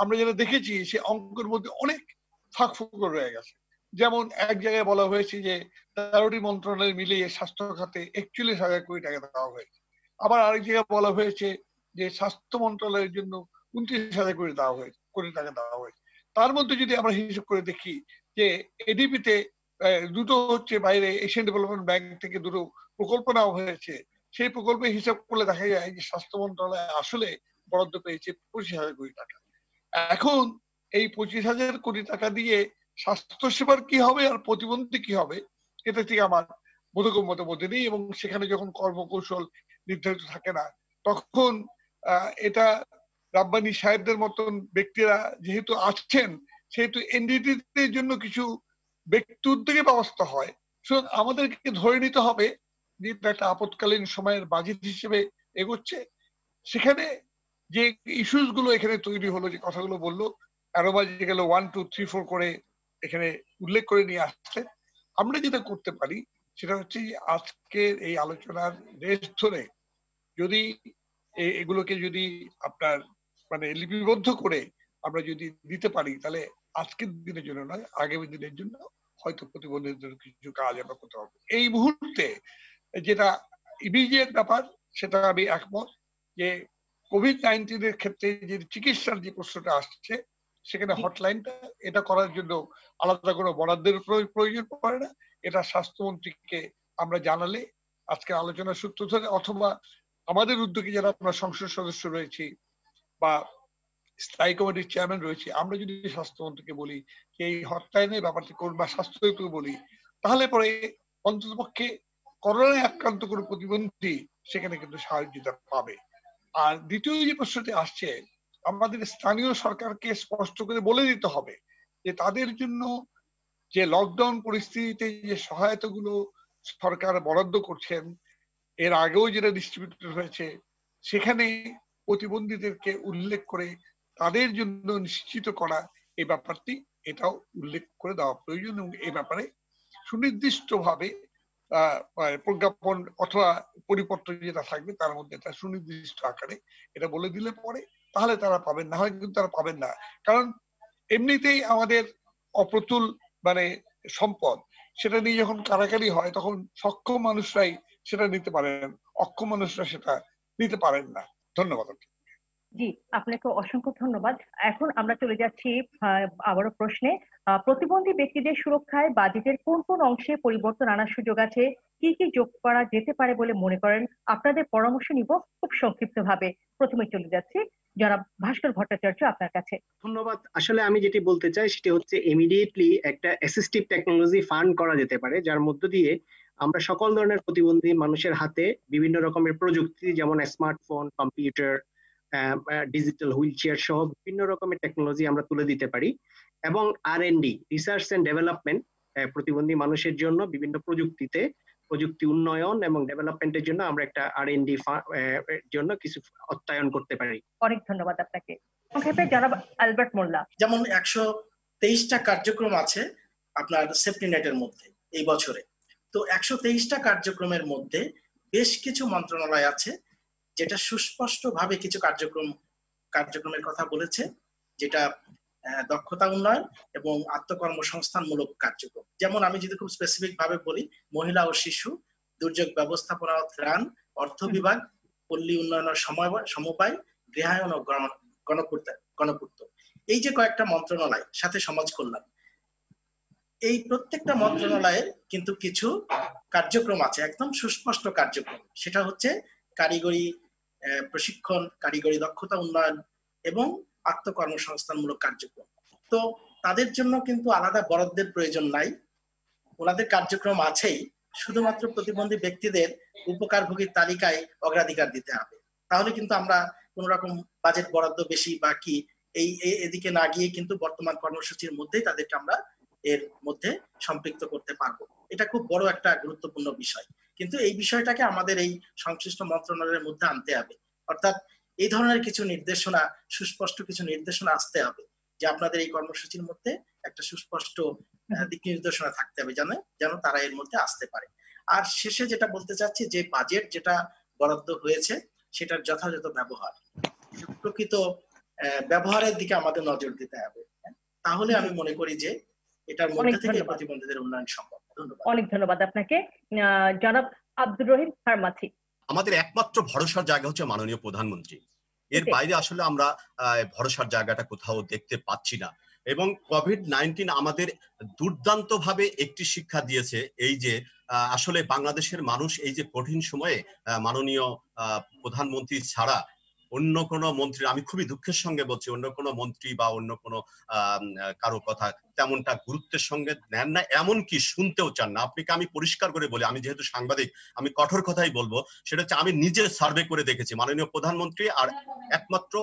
আমরা যেটা দেখেছি, সে অঙ্কের মধ্যে অনেক ফাঁক ফুকর রয়ে গেছে। যেমন এক জায়গায় বলা হয়েছে যে, তেরোটি মন্ত্রণালয় মিলিয়ে স্বাস্থ্য খাতে একচল্লিশ হাজার কোটি টাকা দেওয়া হয়েছে। আবার আরেক জায়গায় বলা হয়েছে যে, স্বাস্থ্য মন্ত্রণালয়ের জন্য উনত্রিশ হাজার কোটি দেওয়া হয়েছে কোটি টাকা দেওয়া হয়েছে। তার মধ্যে যদি আমরা হিসেব করে দেখি যে এডিপিতে দুটো হচ্ছে বাইরে এশিয়ান ডেভেলপমেন্ট ব্যাংক থেকে দুটো প্রকল্প নেওয়া হয়েছে। সেই প্রকল্পে হিসাব করলে দেখা যায় যে স্বাস্থ্য মন্ত্রণালয় আসলে বরাদ্দ পেয়েছে পঁচিশ হাজার কোটি টাকা। এখন এই পঁচিশ হাজার কোটি টাকা দিয়ে স্বাস্থ্য সেবার কি হবে আর প্রতিবন্ধী কি হবে, এটা থেকে আমার বোধগম্যতা মধ্যে নেই এবং সেখানে যখন কর্মকৌশল নির্ধারিত থাকে না, তখন এটা রাব্বানি সাহেবদের মতন ব্যক্তিরা যেহেতু আসছেন সেহেতু এনডিটির জন্য কিছু ব্যক্তি উদ্যোগে ব্যবস্থা হয়। আমাদেরকে ধরে নিতে হবে যে একটা আপতকালীন সময়ের বাজেট হিসেবে এগোচ্ছে। সেখানে যে ইস্যুসগুলো এখানে তৈরি হলো, যে কথাগুলো বলল আরও বাজে গেল ওয়ান টু থ্রি ফোর করে এখানে উল্লেখ করে নিয়ে আসছে। আমরা যেটা করতে পারি, সেটা হচ্ছে আজকের এই আলোচনার রেস ধরে যদি এগুলোকে যদি আপনার মানে লিপিবদ্ধ করে আমরা যদি দিতে পারি, তাহলে আজকের দিনের জন্য নয়, আগামী দিনের জন্য হয়তো প্রতিবন্ধীদের কিছু কাজ আমরা করতে পারব। এই মুহূর্তে যেটা ইমিডিয়েট ব্যাপার সেটা আমি একমত যে কোভিড নাইন্টিনের ক্ষেত্রে যে চিকিৎসার যে প্রশ্নটা আসছে সেখানে হটলাইনটা এটা করার জন্য আলাদা কোনো বরাদ্দের প্রয়োজন পড়ে না। এটা স্বাস্থ্যমন্ত্রীকে আমরা জানালে আজকে আলোচনার সূত্র ধরে অথবা আমাদের উদ্যোগে যারা আমরা সংসদ সদস্য রয়েছি বা স্থায়ী কমিটির চেয়ারম্যান রয়েছে আমরা যদি স্বাস্থ্যমন্ত্রীকে বলি যে এই হটলাইনের ব্যাপারটি করুন বা স্বাস্থ্যকে বলি তাহলে পরে অন্তত পক্ষে করোনায় আক্রান্ত কোনো প্রতিবন্ধী সেখানে কিন্তু সাহায্যতা পাবে। আর দ্বিতীয় যে প্রশ্নটি আসছে, আমাদের স্থানীয় সরকারকে স্পষ্ট করে বলে দিতে হবে যে তাদের জন্য যে লকডাউন পরিস্থিতিতে যে সহায়তাগুলো সরকার বরাদ্দ করছেন, এর আগেও যেটা ডিস্ট্রিবিউটেড হয়েছে, সেখানে প্রতিবন্ধীদেরকে উল্লেখ করে তাদের জন্য নিশ্চিত করা এই ব্যাপারটি, এটাও উল্লেখ করে দেওয়া প্রয়োজন এবং এ ব্যাপারে সুনির্দিষ্টভাবে প্রজ্ঞাপন অথবা পরিপত্র যেটা থাকবে, তার মধ্যে একটা সুনির্দিষ্ট আকারে এটা বলে দিলে পরে তাহলে তারা পাবেন না হলে কিন্তু তারা পাবেন না। কারণ এমনিতেই আমাদের অপ্রতুল মানে সম্পদ, সেটা নিয়ে যখন কারাকারি হয় তখন সক্ষম মানুষরাই সেটা নিতে পারেন, অক্ষম মানুষরা সেটা নিতে পারেন না। ধন্যবাদ জি আপনাকে অসংখ্য ধন্যবাদ। এখন আমরা চলে যাচ্ছি আবারও প্রশ্নে। প্রতিবন্ধী ব্যক্তিদের সুরক্ষায় বাজেটের কোন কোন অংশে পরিবর্তন আনার সুযোগ আছে? কি কি যোগ করা যেতে পারে বলে মনে করেন? আপনাদের পরামর্শ নিব খুব সংক্ষিপ্ত ভাবে প্রথমে চলে যাচ্ছি যারা ভাস্কর ভট্টাচার্য আপনার কাছে। ধন্যবাদ। আসলে আমি যেটি বলতে চাই সেটি হচ্ছে ইমিডিয়েটলি একটা অ্যাসিস্টিভ টেকনোলজি ফান্ড করা যেতে পারে, যার মধ্য দিয়ে আমরা সকল ধরনের প্রতিবন্ধী মানুষের হাতে বিভিন্ন রকমের প্রযুক্তি, যেমন smartphone computer digital wheelchair সহ বিভিন্ন রকমের টেকনোলজি আমরা তুলে দিতে পারি। এবং R and D research and development প্রতিবন্ধী মানুষের জন্য বিভিন্ন প্রযুক্তিতে প্রযুক্তি উন্নয়ন এবং ডেভেলপমেন্টের জন্য আমরা একটা আর এন ডি জন্য কিছু অর্থায়ন করতে পারি। অনেক ধন্যবাদ আপনাকে। সংক্ষেপে জনাব অ্যালবার্ট মোল্লা। যেমন একশো তেইশটা কার্যক্রম আছে আপনার সেফটি নেটের মধ্যে এই বছরে। তো একশো তেইশটা কার্যক্রমের মধ্যে বেশ কিছু মন্ত্রণালয় আছে। যেটা সুস্পষ্ট ভাবে কিছু কার্যক্রম কার্যক্রমের কথা বলেছে যেটা দক্ষতা উন্নয়ন এবং আত্মকর্মসংস্থানমূলক কার্যক্রম। যেমন আমি যদি খুব স্পেসিফিক ভাবে বলি মহিলা ও শিশু দুর্যোগ ব্যবস্থাপনা ত্রাণ অর্থ বিভাগ পল্লী উন্নয়নের সময় সমবায় গৃহায়ন ও গণপূর্ত গণপূর্ত। এই যে কয়েকটা মন্ত্রণালয় সাথে সমাজ কল্যাণ। এই প্রত্যেকটা মন্ত্রণালয়ের কিন্তু কিছু কার্যক্রম আছে একদম সুস্পষ্ট কার্যক্রম। সেটা হচ্ছে কারিগরি প্রশিক্ষণ, কারিগরি দক্ষতা উন্নয়ন এবং আত্মকর্মসংস্থানমূলক কার্যক্রম। তো তাদের জন্য কিন্তু আলাদা বরাদ্দের প্রয়োজন নাই। ওনাদের কার্যক্রম আছেই, শুধুমাত্র প্রতিবন্ধী ব্যক্তিদের উপকারভোগীর তালিকায় অগ্রাধিকার দিতে হবে। তাহলে কিন্তু আমরা কোন রকম বাজেট বরাদ্দ বেশি বা কি এই এদিকে না গিয়ে কিন্তু বর্তমান কর্মসূচির মধ্যেই তাদেরকে আমরা এর মধ্যে সম্পৃক্ত করতে পারব। এটা খুব বড় একটা গুরুত্বপূর্ণ বিষয়। কিন্তু এই বিষয়টাকে আমাদের এই সংশ্লিষ্ট মন্ত্রণালয়ের মধ্যে আনতে হবে। অর্থাৎ এই ধরনের কিছু নির্দেশনা সুস্পষ্ট কিছু নির্দেশনা আসতে হবে যে আপনাদের এই কর্মসূচির মধ্যে একটা সুস্পষ্ট দিক নির্দেশনা থাকতে হবে যেন যেন তারা এর মধ্যে আসতে পারে। আর শেষে যেটা বলতে চাচ্ছি যে বাজেট যেটা বরাদ্দ হয়েছে সেটার যথাযথ ব্যবহার। প্রকৃত আহ, ব্যবহারের দিকে আমাদের নজর দিতে হবে হ্যাঁ? তাহলে আমি মনে করি যে এটার মধ্যে থেকে প্রতিবন্ধীদের উন্নয়ন সম্ভব। অনেক ধন্যবাদ আপনাকে। জনাব আব্দুর রহিম ফার্মাসি। আমাদের একমাত্র ভরসার জায়গা হচ্ছে মাননীয় প্রধানমন্ত্রী। এর বাইরে আসলে আমরা আহ, ভরসার জায়গাটা কোথাও দেখতে পাচ্ছি না। এবং কোভিড নাইন্টিন আমাদের দুর্দান্ত ভাবে একটি শিক্ষা দিয়েছে এই যে আহ, আসলে বাংলাদেশের মানুষ এই যে কঠিন সময়ে আহ, মাননীয় আহ, প্রধানমন্ত্রী ছাড়া অন্য কোনো মন্ত্রী, আমি খুবই দুঃখের সঙ্গে বলছি, অন্য কোনো মন্ত্রী বা অন্য কোনো কারও কথা তেমনটা গুরুত্বের সঙ্গে নেন না, এমনকি শুনতেও চান না। আপনাকে আমি পরিষ্কার করে বলি, আমি যেহেতু সাংবাদিক, আমি কঠোর কথাই বলব, সেটা হচ্ছে আমি নিজে সার্ভে করে দেখেছি, মাননীয় প্রধানমন্ত্রী আর একমাত্র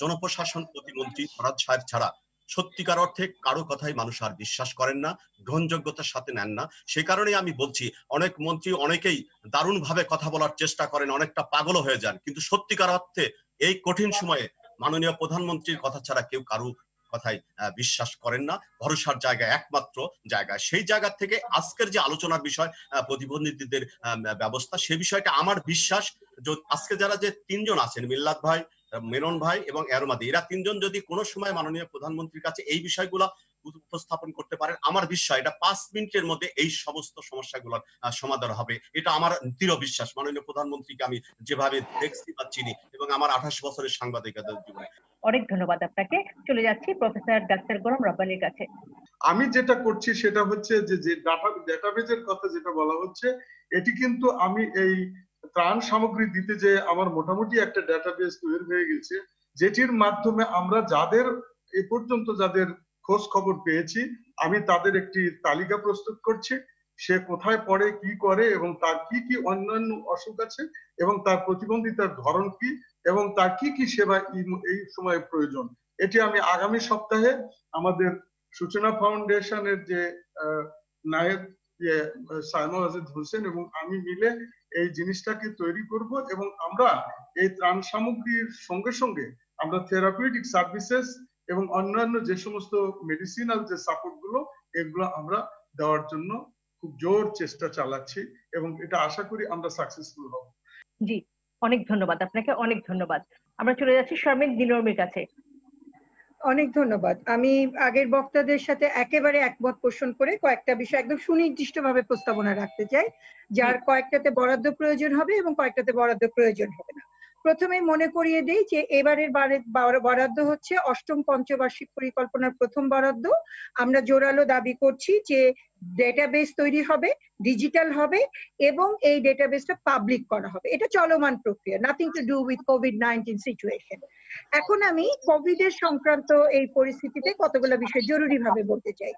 জনপ্রশাসন প্রতিমন্ত্রী ফরাদ সাহেব ছাড়া। সত্যিকার অর্থে কারও কথাই মানুষ আর বিশ্বাস করেন না, গ্রহণযোগ্যতার সাথে নেন না। সে কারণেই আমি বলছি, অনেক মন্ত্রী অনেকেই দারুণ ভাবে কথা বলার চেষ্টা করেন, অনেকটা পাগলও হয়ে যান, কিন্তু সত্যিকার অর্থে এই কঠিন সময়ে মাননীয় প্রধানমন্ত্রীর কথা ছাড়া কেউ কারু কথাই বিশ্বাস করেন না। ভরসার জায়গা একমাত্র জায়গা। সেই জায়গা থেকে আজকের যে আলোচনার বিষয় প্রতিবন্ধীদের ব্যবস্থা, সে বিষয়টা আমার বিশ্বাস আজকে যারা যে তিনজন আছেন, মিল্লাত ভাই, মেনন ভাই এবং এরমাদি, এরা তিনজন যদি কোনো সময় মাননীয় প্রধানমন্ত্রীর কাছে এই বিষয়গুলো উপস্থাপন করতে পারেন, আমার বিশ্বাস এটা পাঁচ মিনিটের মধ্যে এই সমস্ত সমস্যাগুলোর সমাধান হবে। এটা আমার দৃঢ় বিশ্বাস। মাননীয় প্রধানমন্ত্রীকে আমি যেভাবে দেখছি বা চিনি এবং আমার আঠাশ বছরের সাংবাদিকতার জীবনে। অনেক ধন্যবাদ আপনাকে। চলে যাচ্ছি প্রফেসর ডাক্তার গোলাম রব্বানির কাছে। আমি যেটা করছি সেটা হচ্ছে যে যে ডাটা ডেটাবেজের কথা যেটা বলা হচ্ছে এটি কিন্তু আমি এই ত্রাণ সামগ্রী দিতে যে আমার মোটামুটি একটা ডেটাবেস তৈরি হয়ে গেছে যেটির মাধ্যমে আমরা যাদের এ পর্যন্ত যাদের খোঁজ খবর পেয়েছি আমি তাদের একটি তালিকা প্রস্তুত করছি সে কোথায় পড়ে কি করে এবং তার কি কি অন্যান্য অসুখ আছে এবং তার প্রতিবন্ধিতার ধরন কি এবং তার কি কি সেবা এই- সময়ে প্রয়োজন এটি আমি আগামী সপ্তাহে আমাদের সূচনা ফাউন্ডেশনের যে নায়ক যে আহ, সাইমা ওয়াজিদ হোসেন এবং আমি মিলে এই জিনিসটাকে তৈরি করব এবং আমরা এই ত্রাণ সামগ্রীর সঙ্গে সঙ্গে আমরা থেরাপিউটিক সার্ভিসেস এবং অন্যান্য যে সমস্ত মেডিসিনাল যে সাপোর্টগুলো এগুলো আমরা দেওয়ার জন্য খুব জোর চেষ্টা চালাচ্ছি এবং এটা আশা করি আমরা সাকসেসফুল হব। জি। অনেক ধন্যবাদ আপনাকে অনেক ধন্যবাদ। আমরা চলে যাচ্ছি শর্মিন দিলর্মির কাছে। অনেক ধন্যবাদ। আমি আগের বক্তাদের সাথে একেবারে একমত পোষণ করে কয়েকটা বিষয় একদম সুনির্দিষ্ট ভাবে প্রস্তাবনা রাখতে চাই যার কয়েকটাতে বরাদ্দ প্রয়োজন হবে এবং কয়েকটাতে বরাদ্দ প্রয়োজন হবে না। প্রথমে মনে করিয়ে দেই যে এবারের বরাদ্দ হচ্ছে অষ্টম পঞ্চবার্ষিক পরিকল্পনার প্রথম বরাদ্দ। আমরা জোরালো দাবি করছি যে ডেটাবেস তৈরি হবে ডিজিটাল হবে এবং এই ডেটাবেসটা পাবলিক করা হবে। এটা চলমান প্রক্রিয়া nothing to do with COVID nineteen situation এখন আমি কোভিড এর সংক্রান্ত এই পরিস্থিতিতে কতগুলো বিষয় জরুরি ভাবে বলতে চাই।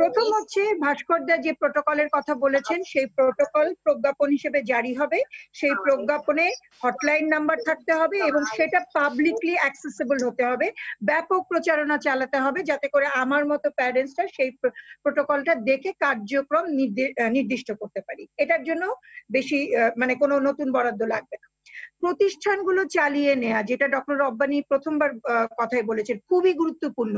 প্রথম হচ্ছে ভাস্করদা যে প্রোটোকলের কথা বলেছেন সেই প্রোটোকল প্রজ্ঞাপন হিসেবে জারি হবে। সেই প্রজ্ঞাপনে হটলাইন নাম্বার থাকতে হবে এবং সেটা পাবলিকলি অ্যাক্সেসিবল হতে হবে। ব্যাপক প্রচারণা চালাতে হবে যাতে করে আমার মতো প্যারেন্টসরা সেই প্রোটোকলটা দেখে কার্যক্রম নির্দে- নির্দিষ্ট করতে পারি। এটার জন্য বেশি মানে কোনো নতুন বরাদ্দ লাগবে না। প্রতিষ্ঠানগুলো চালিয়ে নেওয়া যেটা ডক্টর রব্বানি প্রথমবার কথাই বলেছেন, খুবই গুরুত্বপূর্ণ।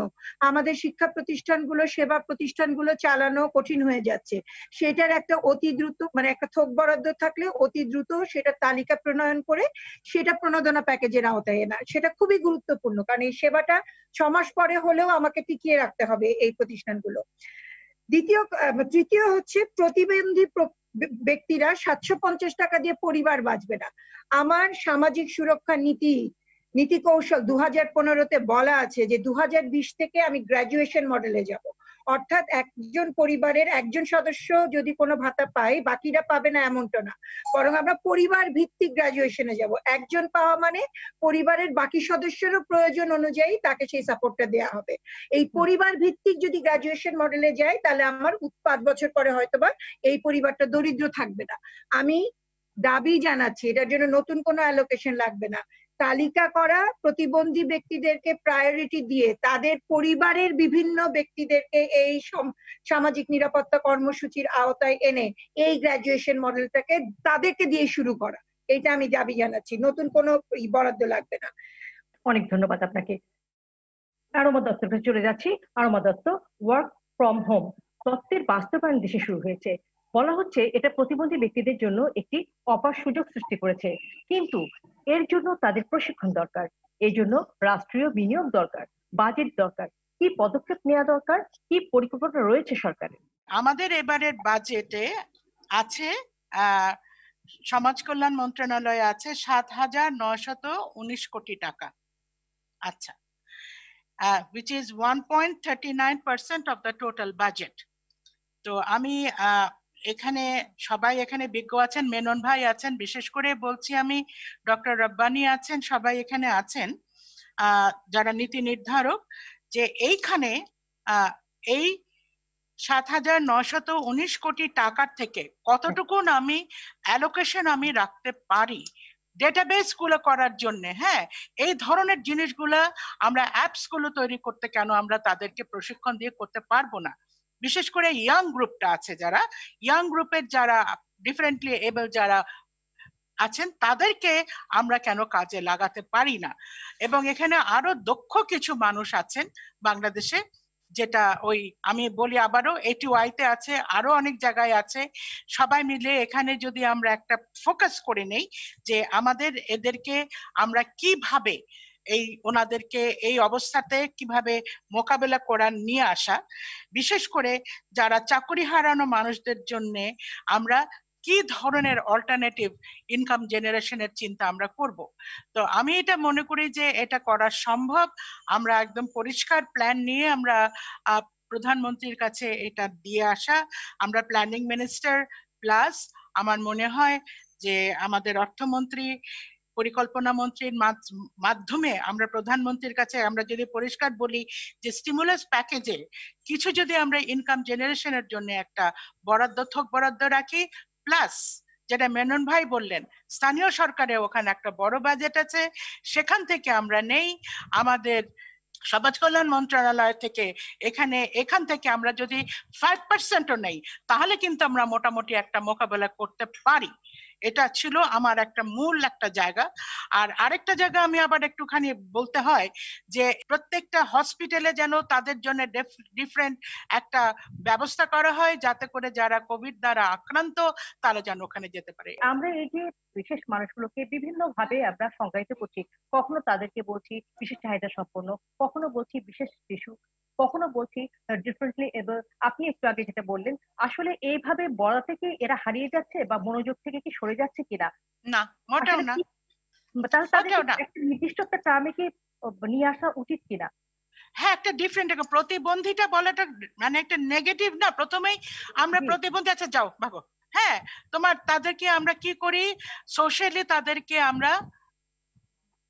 আমাদের শিক্ষা প্রতিষ্ঠানগুলো, সেবা প্রতিষ্ঠানগুলো চালানো কঠিন হয়ে যাচ্ছে। সেটার একটা অতি দ্রুত মানে একটা থোক বরাদ্দ থাকলে অতি দ্রুত সেটা তালিকা প্রণয়ন করে সেটা প্রণোদনা প্যাকেজের আওতায় এনা। সেটা খুবই গুরুত্বপূর্ণ, কারণ এই সেবাটা ছমাস পরে হলেও আমাকে টিকিয়ে রাখতে হবে এই প্রতিষ্ঠানগুলো। দ্বিতীয় তৃতীয় হচ্ছে প্রতিবন্ধী ব্যক্তিরা সাতশো পঞ্চাশ টাকা দিয়ে পরিবার বাঁচবে না। আমার সামাজিক সুরক্ষা নীতি নীতি কৌশল দু হাজার পনেরোতে বলা আছে যে দু হাজার বিশ থেকে আমি গ্রাজুয়েশন মডেলে যাব। অর্থাৎ একজন পরিবারের একজন সদস্য যদি কোনো ভাতা পায় বাকিরা পাবে না এমনটা না। বরং আমরা পরিবার ভিত্তিক গ্রাজুয়েশনে যাব। একজন পাওয়া মানে পরিবারের বাকি সদস্যেরও প্রয়োজন অনুযায়ী তাকে সেই সাপোর্টটা দেওয়া হবে। এই পরিবার ভিত্তিক যদি গ্রাজুয়েশন মডেলে যায় তাহলে আমার পাঁচ বছর পরে হয়তোবা এই পরিবারটা দরিদ্র থাকবে না। আমি দাবি জানাচ্ছি এটার জন্য নতুন কোনো অ্যালোকেশন লাগবে না। তালিকা করা প্রতিবন্ধী ব্যক্তিদেরকে প্রায়োরিটি দিয়ে তাদের পরিবারের বিভিন্ন ব্যক্তিদেরকে এই সম- সামাজিক নিরাপত্তা কর্মসূচির আওতায় এনে এই গ্রাজুয়েশন মডেলটাকে তাদেরকে দিয়ে শুরু করা। এটা আমি দাবি জানাচ্ছি। নতুন কোনো বরাদ্দ লাগবে না। অনেক ধন্যবাদ আপনাকে। আরমা দত্তের কাছে চলে যাচ্ছি। Arma Dutta work from home তত্ত্বের বাস্তবায়ন দেশে শুরু হয়েছে। বলা হচ্ছে, এটা প্রতিবন্ধী ব্যক্তিদের জন্য একটি অপার সুযোগ সৃষ্টি করেছে। কিন্তু এর জন্য তাদের প্রশিক্ষণ দরকার। এই জন্য রাষ্ট্রীয় বিনিয়োগ দরকার, বাজেট দরকার, কি পদক্ষেপ নেওয়া দরকার, কি পরিকল্পনা রয়েছে সরকারের। আমাদের এবারের বাজেটে আছে সমাজ কল্যাণ মন্ত্রণালয়ে আছে সাত হাজার নয়শত উনিশ কোটি টাকা। আচ্ছা which is one point thirty nine percent of the total budget তো আমি এখানে সবাই এখানে বিজ্ঞ আছেন, মেনন ভাই আছেন, বিশেষ করে বলছি আমি, ডক্টর রব্বানি আছেন, সবাই এখানে আছেন। যারা নীতি নির্ধারক, যে এইখানে এই সাত হাজার নশত উনিশ কোটি টাকার থেকে কতটুকুন আমি অ্যালোকেশন আমি রাখতে পারি? ডেটাবেসগুলো করার জন্য হ্যাঁ? এই ধরনের জিনিসগুলো আমরা অ্যাপসগুলো তৈরি করতে কেন আমরা তাদেরকে প্রশিক্ষণ দিয়ে করতে পারব না? বিশেষ করে ইয়াং গ্রুপটা আছে যারা ইয়াং গ্রুপের যারা ডিফারেন্টলি এবল যারা আছেন, তাদেরকে আমরা কেন কাজে লাগাতে পারি না? এবং এখানে আরও দক্ষ কিছু মানুষ আছেন বাংলাদেশে, যেটা ওই আমি বলি আবারও এটি ওয়াইতে আছে, আরও অনেক জায়গায় আছে। সবাই মিলে এখানে যদি আমরা একটা ফোকাস করে নেই যে আমাদের এদেরকে আমরা কীভাবে এই ওনাদেরকে এই অবস্থাতে কীভাবে মোকাবেলা করার নিয়ে আসা, বিশেষ করে যারা চাকরি হারানো মানুষদের জন্য আমরা কি ধরনের অল্টারনেটিভ ইনকাম জেনারেশনের চিন্তা আমরা করব? তো আমি এটা মনে করি যে এটা করা সম্ভব। আমরা একদম পরিষ্কার প্ল্যান নিয়ে আমরা প্রধানমন্ত্রীর কাছে এটা দিয়ে আসা। আমরা প্ল্যানিং মিনিস্টার প্লাস আমার মনে হয় যে আমাদের অর্থমন্ত্রী পরিকল্পনা মন্ত্রীর মাধ- মাধ্যমে আমরা প্রধানমন্ত্রীর কাছে আমরা যদি পরিষ্কার বলি যে স্টিমুলাস প্যাকেজে কিছু যদি আমরা ইনকাম জেনারেশনের জন্য একটা বরাদ্দ, থোক বরাদ্দ রাখি প্লাস যেটা মেনন ভাই বললেন, স্থানীয় সরকারে ওখানে একটা বড় বাজেট আছে, সেখান থেকে আমরা নেই। আমাদের সমাজ কল্যাণ মন্ত্রণালয় থেকে এখানে, এখান থেকে আমরা যদি ফাইভ পার্সেন্টও নেই, তাহলে কিন্তু আমরা মোটামুটি একটা মোকাবেলা করতে পারি। এটা ছিল আমার একটা মূল একটা জায়গা। আর আরেকটা জায়গা আমি আবার একটুখানি বলতে হয় যে, প্রত্যেকটা হসপিটালে যেন তাদের জন্য ডিফারেন্ট একটা ব্যবস্থা করা হয় যাতে করে যারা কোভিড দ্বারা আক্রান্ত, তারা যেন ওখানে যেতে পারে। আমরা এই যে বিশেষ মানুষগুলোকে বিভিন্ন ভাবে আমরা সংজ্ঞায়িত করছি, কখনো তাদেরকে বলছি বিশেষ চাহিদা সম্পন্ন, কখনো বলছি বিশেষ শিশু কখনো বলছি ডিফারেন্টলি এবার আপনি একটু আগে যেটা বললেন আসলে এইভাবে বলা থেকে এরা হারিয়ে যাচ্ছে বা মনোযোগ থেকে কি সরে যাচ্ছে কিনা? না মোটেও না। তাহলে তাদের একটা নির্দিষ্ট একটা টার্মে কি নিয়ে আসা উচিত কিনা? হ্যাঁ একটা ডিফারেন্ট একটা প্রতিবন্ধীটা বলাটা মানে একটা নেগেটিভ না। প্রথমেই আমরা প্রতিবন্ধী আচ্ছা যাও ভাগো। হ্যাঁ তোমার তাদেরকে আমরা কি করি? সোশ্যালি তাদেরকে আমরা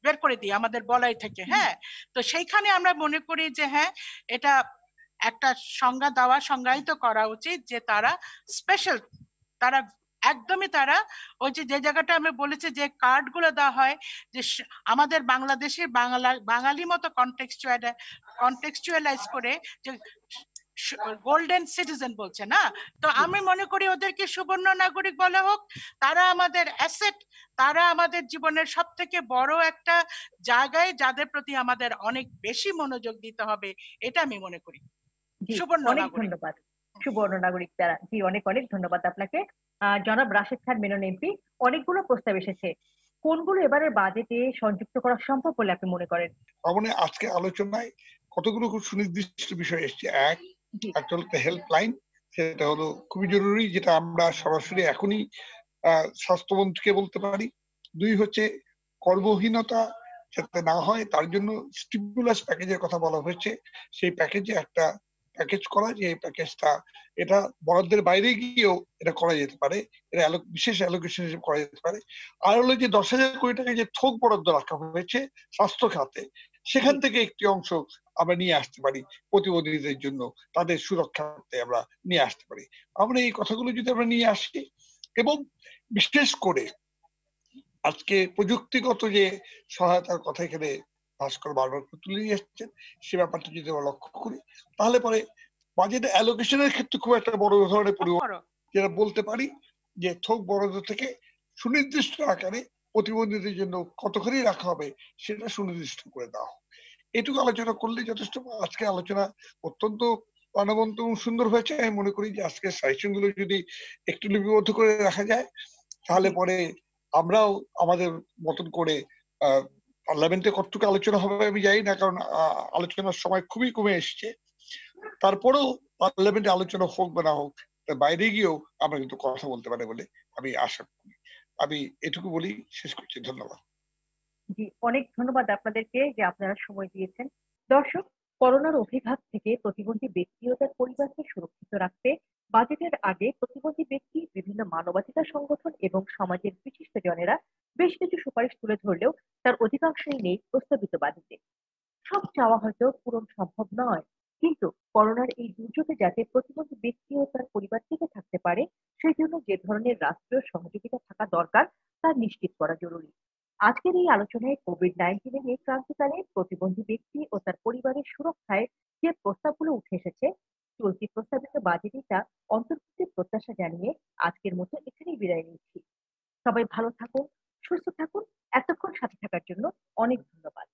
বের করে দিই আমাদের বলাই থেকে হ্যাঁ? তো সেইখানে আমরা মনে করি যে হ্যাঁ এটা একটা সংজ্ঞা দেওয়া সংজ্ঞায়িত করা উচিত যে তারা স্পেশাল তারা একদমই তারা ওই যে যে জায়গাটা আমি বলেছি যে কার্ডগুলো দেওয়া হয় যে আমাদের বাংলাদেশের বাংলা বাঙালি মতো কনটেক্সচুয়াল কনটেক্সচুয়ালাইজ করে যে গোল্ডেন সিটিজেন বলছে না? তো আমি মনে করি ওদেরকে সুবর্ণ নাগরিক বলা হোক তারা আমাদের অ্যাসেট তারা আমাদের জীবনের সব থেকে বড় একটা জায়গায় যাদের প্রতি আমাদের অনেক বেশি মনোযোগ দিতে হবে এটা আমি মনে করি। সুবর্ণ অনেক নাগরিক। ধন্যবাদ। সুবর্ণ নাগরিক তারা। জি অনেক অনেক ধন্যবাদ আপনাকে। আহ, জনাব রাশেদ খান মেনন এমপি অনেকগুলো প্রস্তাব এসেছে। কোনগুলো এবারের বাজেটে সংযুক্ত করা সম্ভব বলে আপনি মনে করেন? মানে আজকে আলোচনায় কতগুলো খুব সুনির্দিষ্ট বিষয় এসছে? এক একটা হলো হেল্পলাইন সেটা হলো খুবই জরুরি, যেটা আমরা সরাসরি এখনই স্বাস্থ্যমন্ত্রীকে বলতে পারি। দুই হচ্ছে কর্মহীনতা যাতে না হয়, তার জন্য স্টিমুলাস প্যাকেজের কথা বলা হয়েছে। সেই প্যাকেজে একটা প্যাকেজ করা, যে এই প্যাকেজটা এটা বরাদ্দের বাইরে গিয়েও এটা করা যেতে পারে। এটা বিশেষ অ্যালোকেশন হিসেবে করা যেতে পারে। আর হলো যে দশ হাজার কোটি টাকা যে থোক বরাদ্দ রাখা হয়েছে স্বাস্থ্য খাতে সেখান থেকে একটি অংশ আমরা নিয়ে আসতে পারি প্রতিবন্ধীদের জন্য। তাদের সুরক্ষাতে আমরা নিয়ে আসতে পারি। আমরা এই কথাগুলো যদি আমরা নিয়ে আসি এবং বিশেষ করে আজকে প্রযুক্তিগত যে সহায়তার কথা এখানে ভাস্কর বারবার তুলে নিয়ে এসছেন সে ব্যাপারটা যদি আমরা লক্ষ্য করি তাহলে পরে বাজেট অ্যালোকেশনের ক্ষেত্রে খুব একটা বড় ধরনের পরিবর্তন যেটা বলতে পারি যে থোক বরাদ্দ থেকে সুনির্দিষ্ট আকারে প্রতিবন্ধীদের জন্য কতখানি রাখা হবে সেটা সুনির্দিষ্ট করে দেওয়া এটুকু আলোচনা করলে যথেষ্ট। আজকে আলোচনা অত্যন্ত প্রাণবন্ত এবং সুন্দর হয়েছে। আমি মনে করি যে আজকের সাজেশনগুলো যদি একটু লিপিবদ্ধ করে রাখা যায়, তাহলে পরে আমরাও আমাদের মতন করে পার্লামেন্টে কতটুকু আলোচনা হবে আমি জানি না, কারণ আলোচনার সময় খুবই কমে এসছে। তারপরেও পার্লামেন্টে আলোচনা হোক বা না হোক, বাইরে গিয়েও আমরা কিন্তু কথা বলতে পারি বলে আমি আশা করি। আমি এটুকু বলি, শেষ করছি। ধন্যবাদ। জি, অনেক ধন্যবাদ আপনাদেরকে যে আপনারা সময় দিয়েছেন। দর্শক, করোনার অভিঘাত থেকে প্রতিবন্ধী ব্যক্তি ও তার পরিবারকে সুরক্ষিত রাখতে বাজেটের আগে প্রতিবন্ধী ব্যক্তি, বিভিন্ন মানবাধিকার সংগঠন এবং সমাজের বিশিষ্ট জনেরা বেশ কিছু সুপারিশ তুলে ধরলেও তার অধিকাংশই নেই প্রস্তাবিত বাজেটে। সব চাওয়া হয়তো পূরণ সম্ভব নয়। কিন্তু করোনার এই দুর্যোগে যাতে প্রতিবন্ধী ব্যক্তি ও তার পরিবার টিকে থাকতে পারে, সেই জন্য যে ধরনের রাষ্ট্রীয় সহযোগিতা থাকা দরকার, তা নিশ্চিত করা জরুরি। আজকের এই আলোচনায় কোভিড নাইন্টিনের এই ক্রান্তিকালে প্রতিবন্ধী ব্যক্তি ও তার পরিবারের সুরক্ষায় যে প্রস্তাবগুলো উঠে এসেছে, চলতি প্রস্তাবিত বাজেটে তা অন্তর্ভুক্তির প্রত্যাশা জানিয়ে আজকের মতো এখানেই বিদায় নিচ্ছি। সবাই ভালো থাকুন, সুস্থ থাকুন, এতক্ষণ সাথে থাকার জন্য অনেক ধন্যবাদ।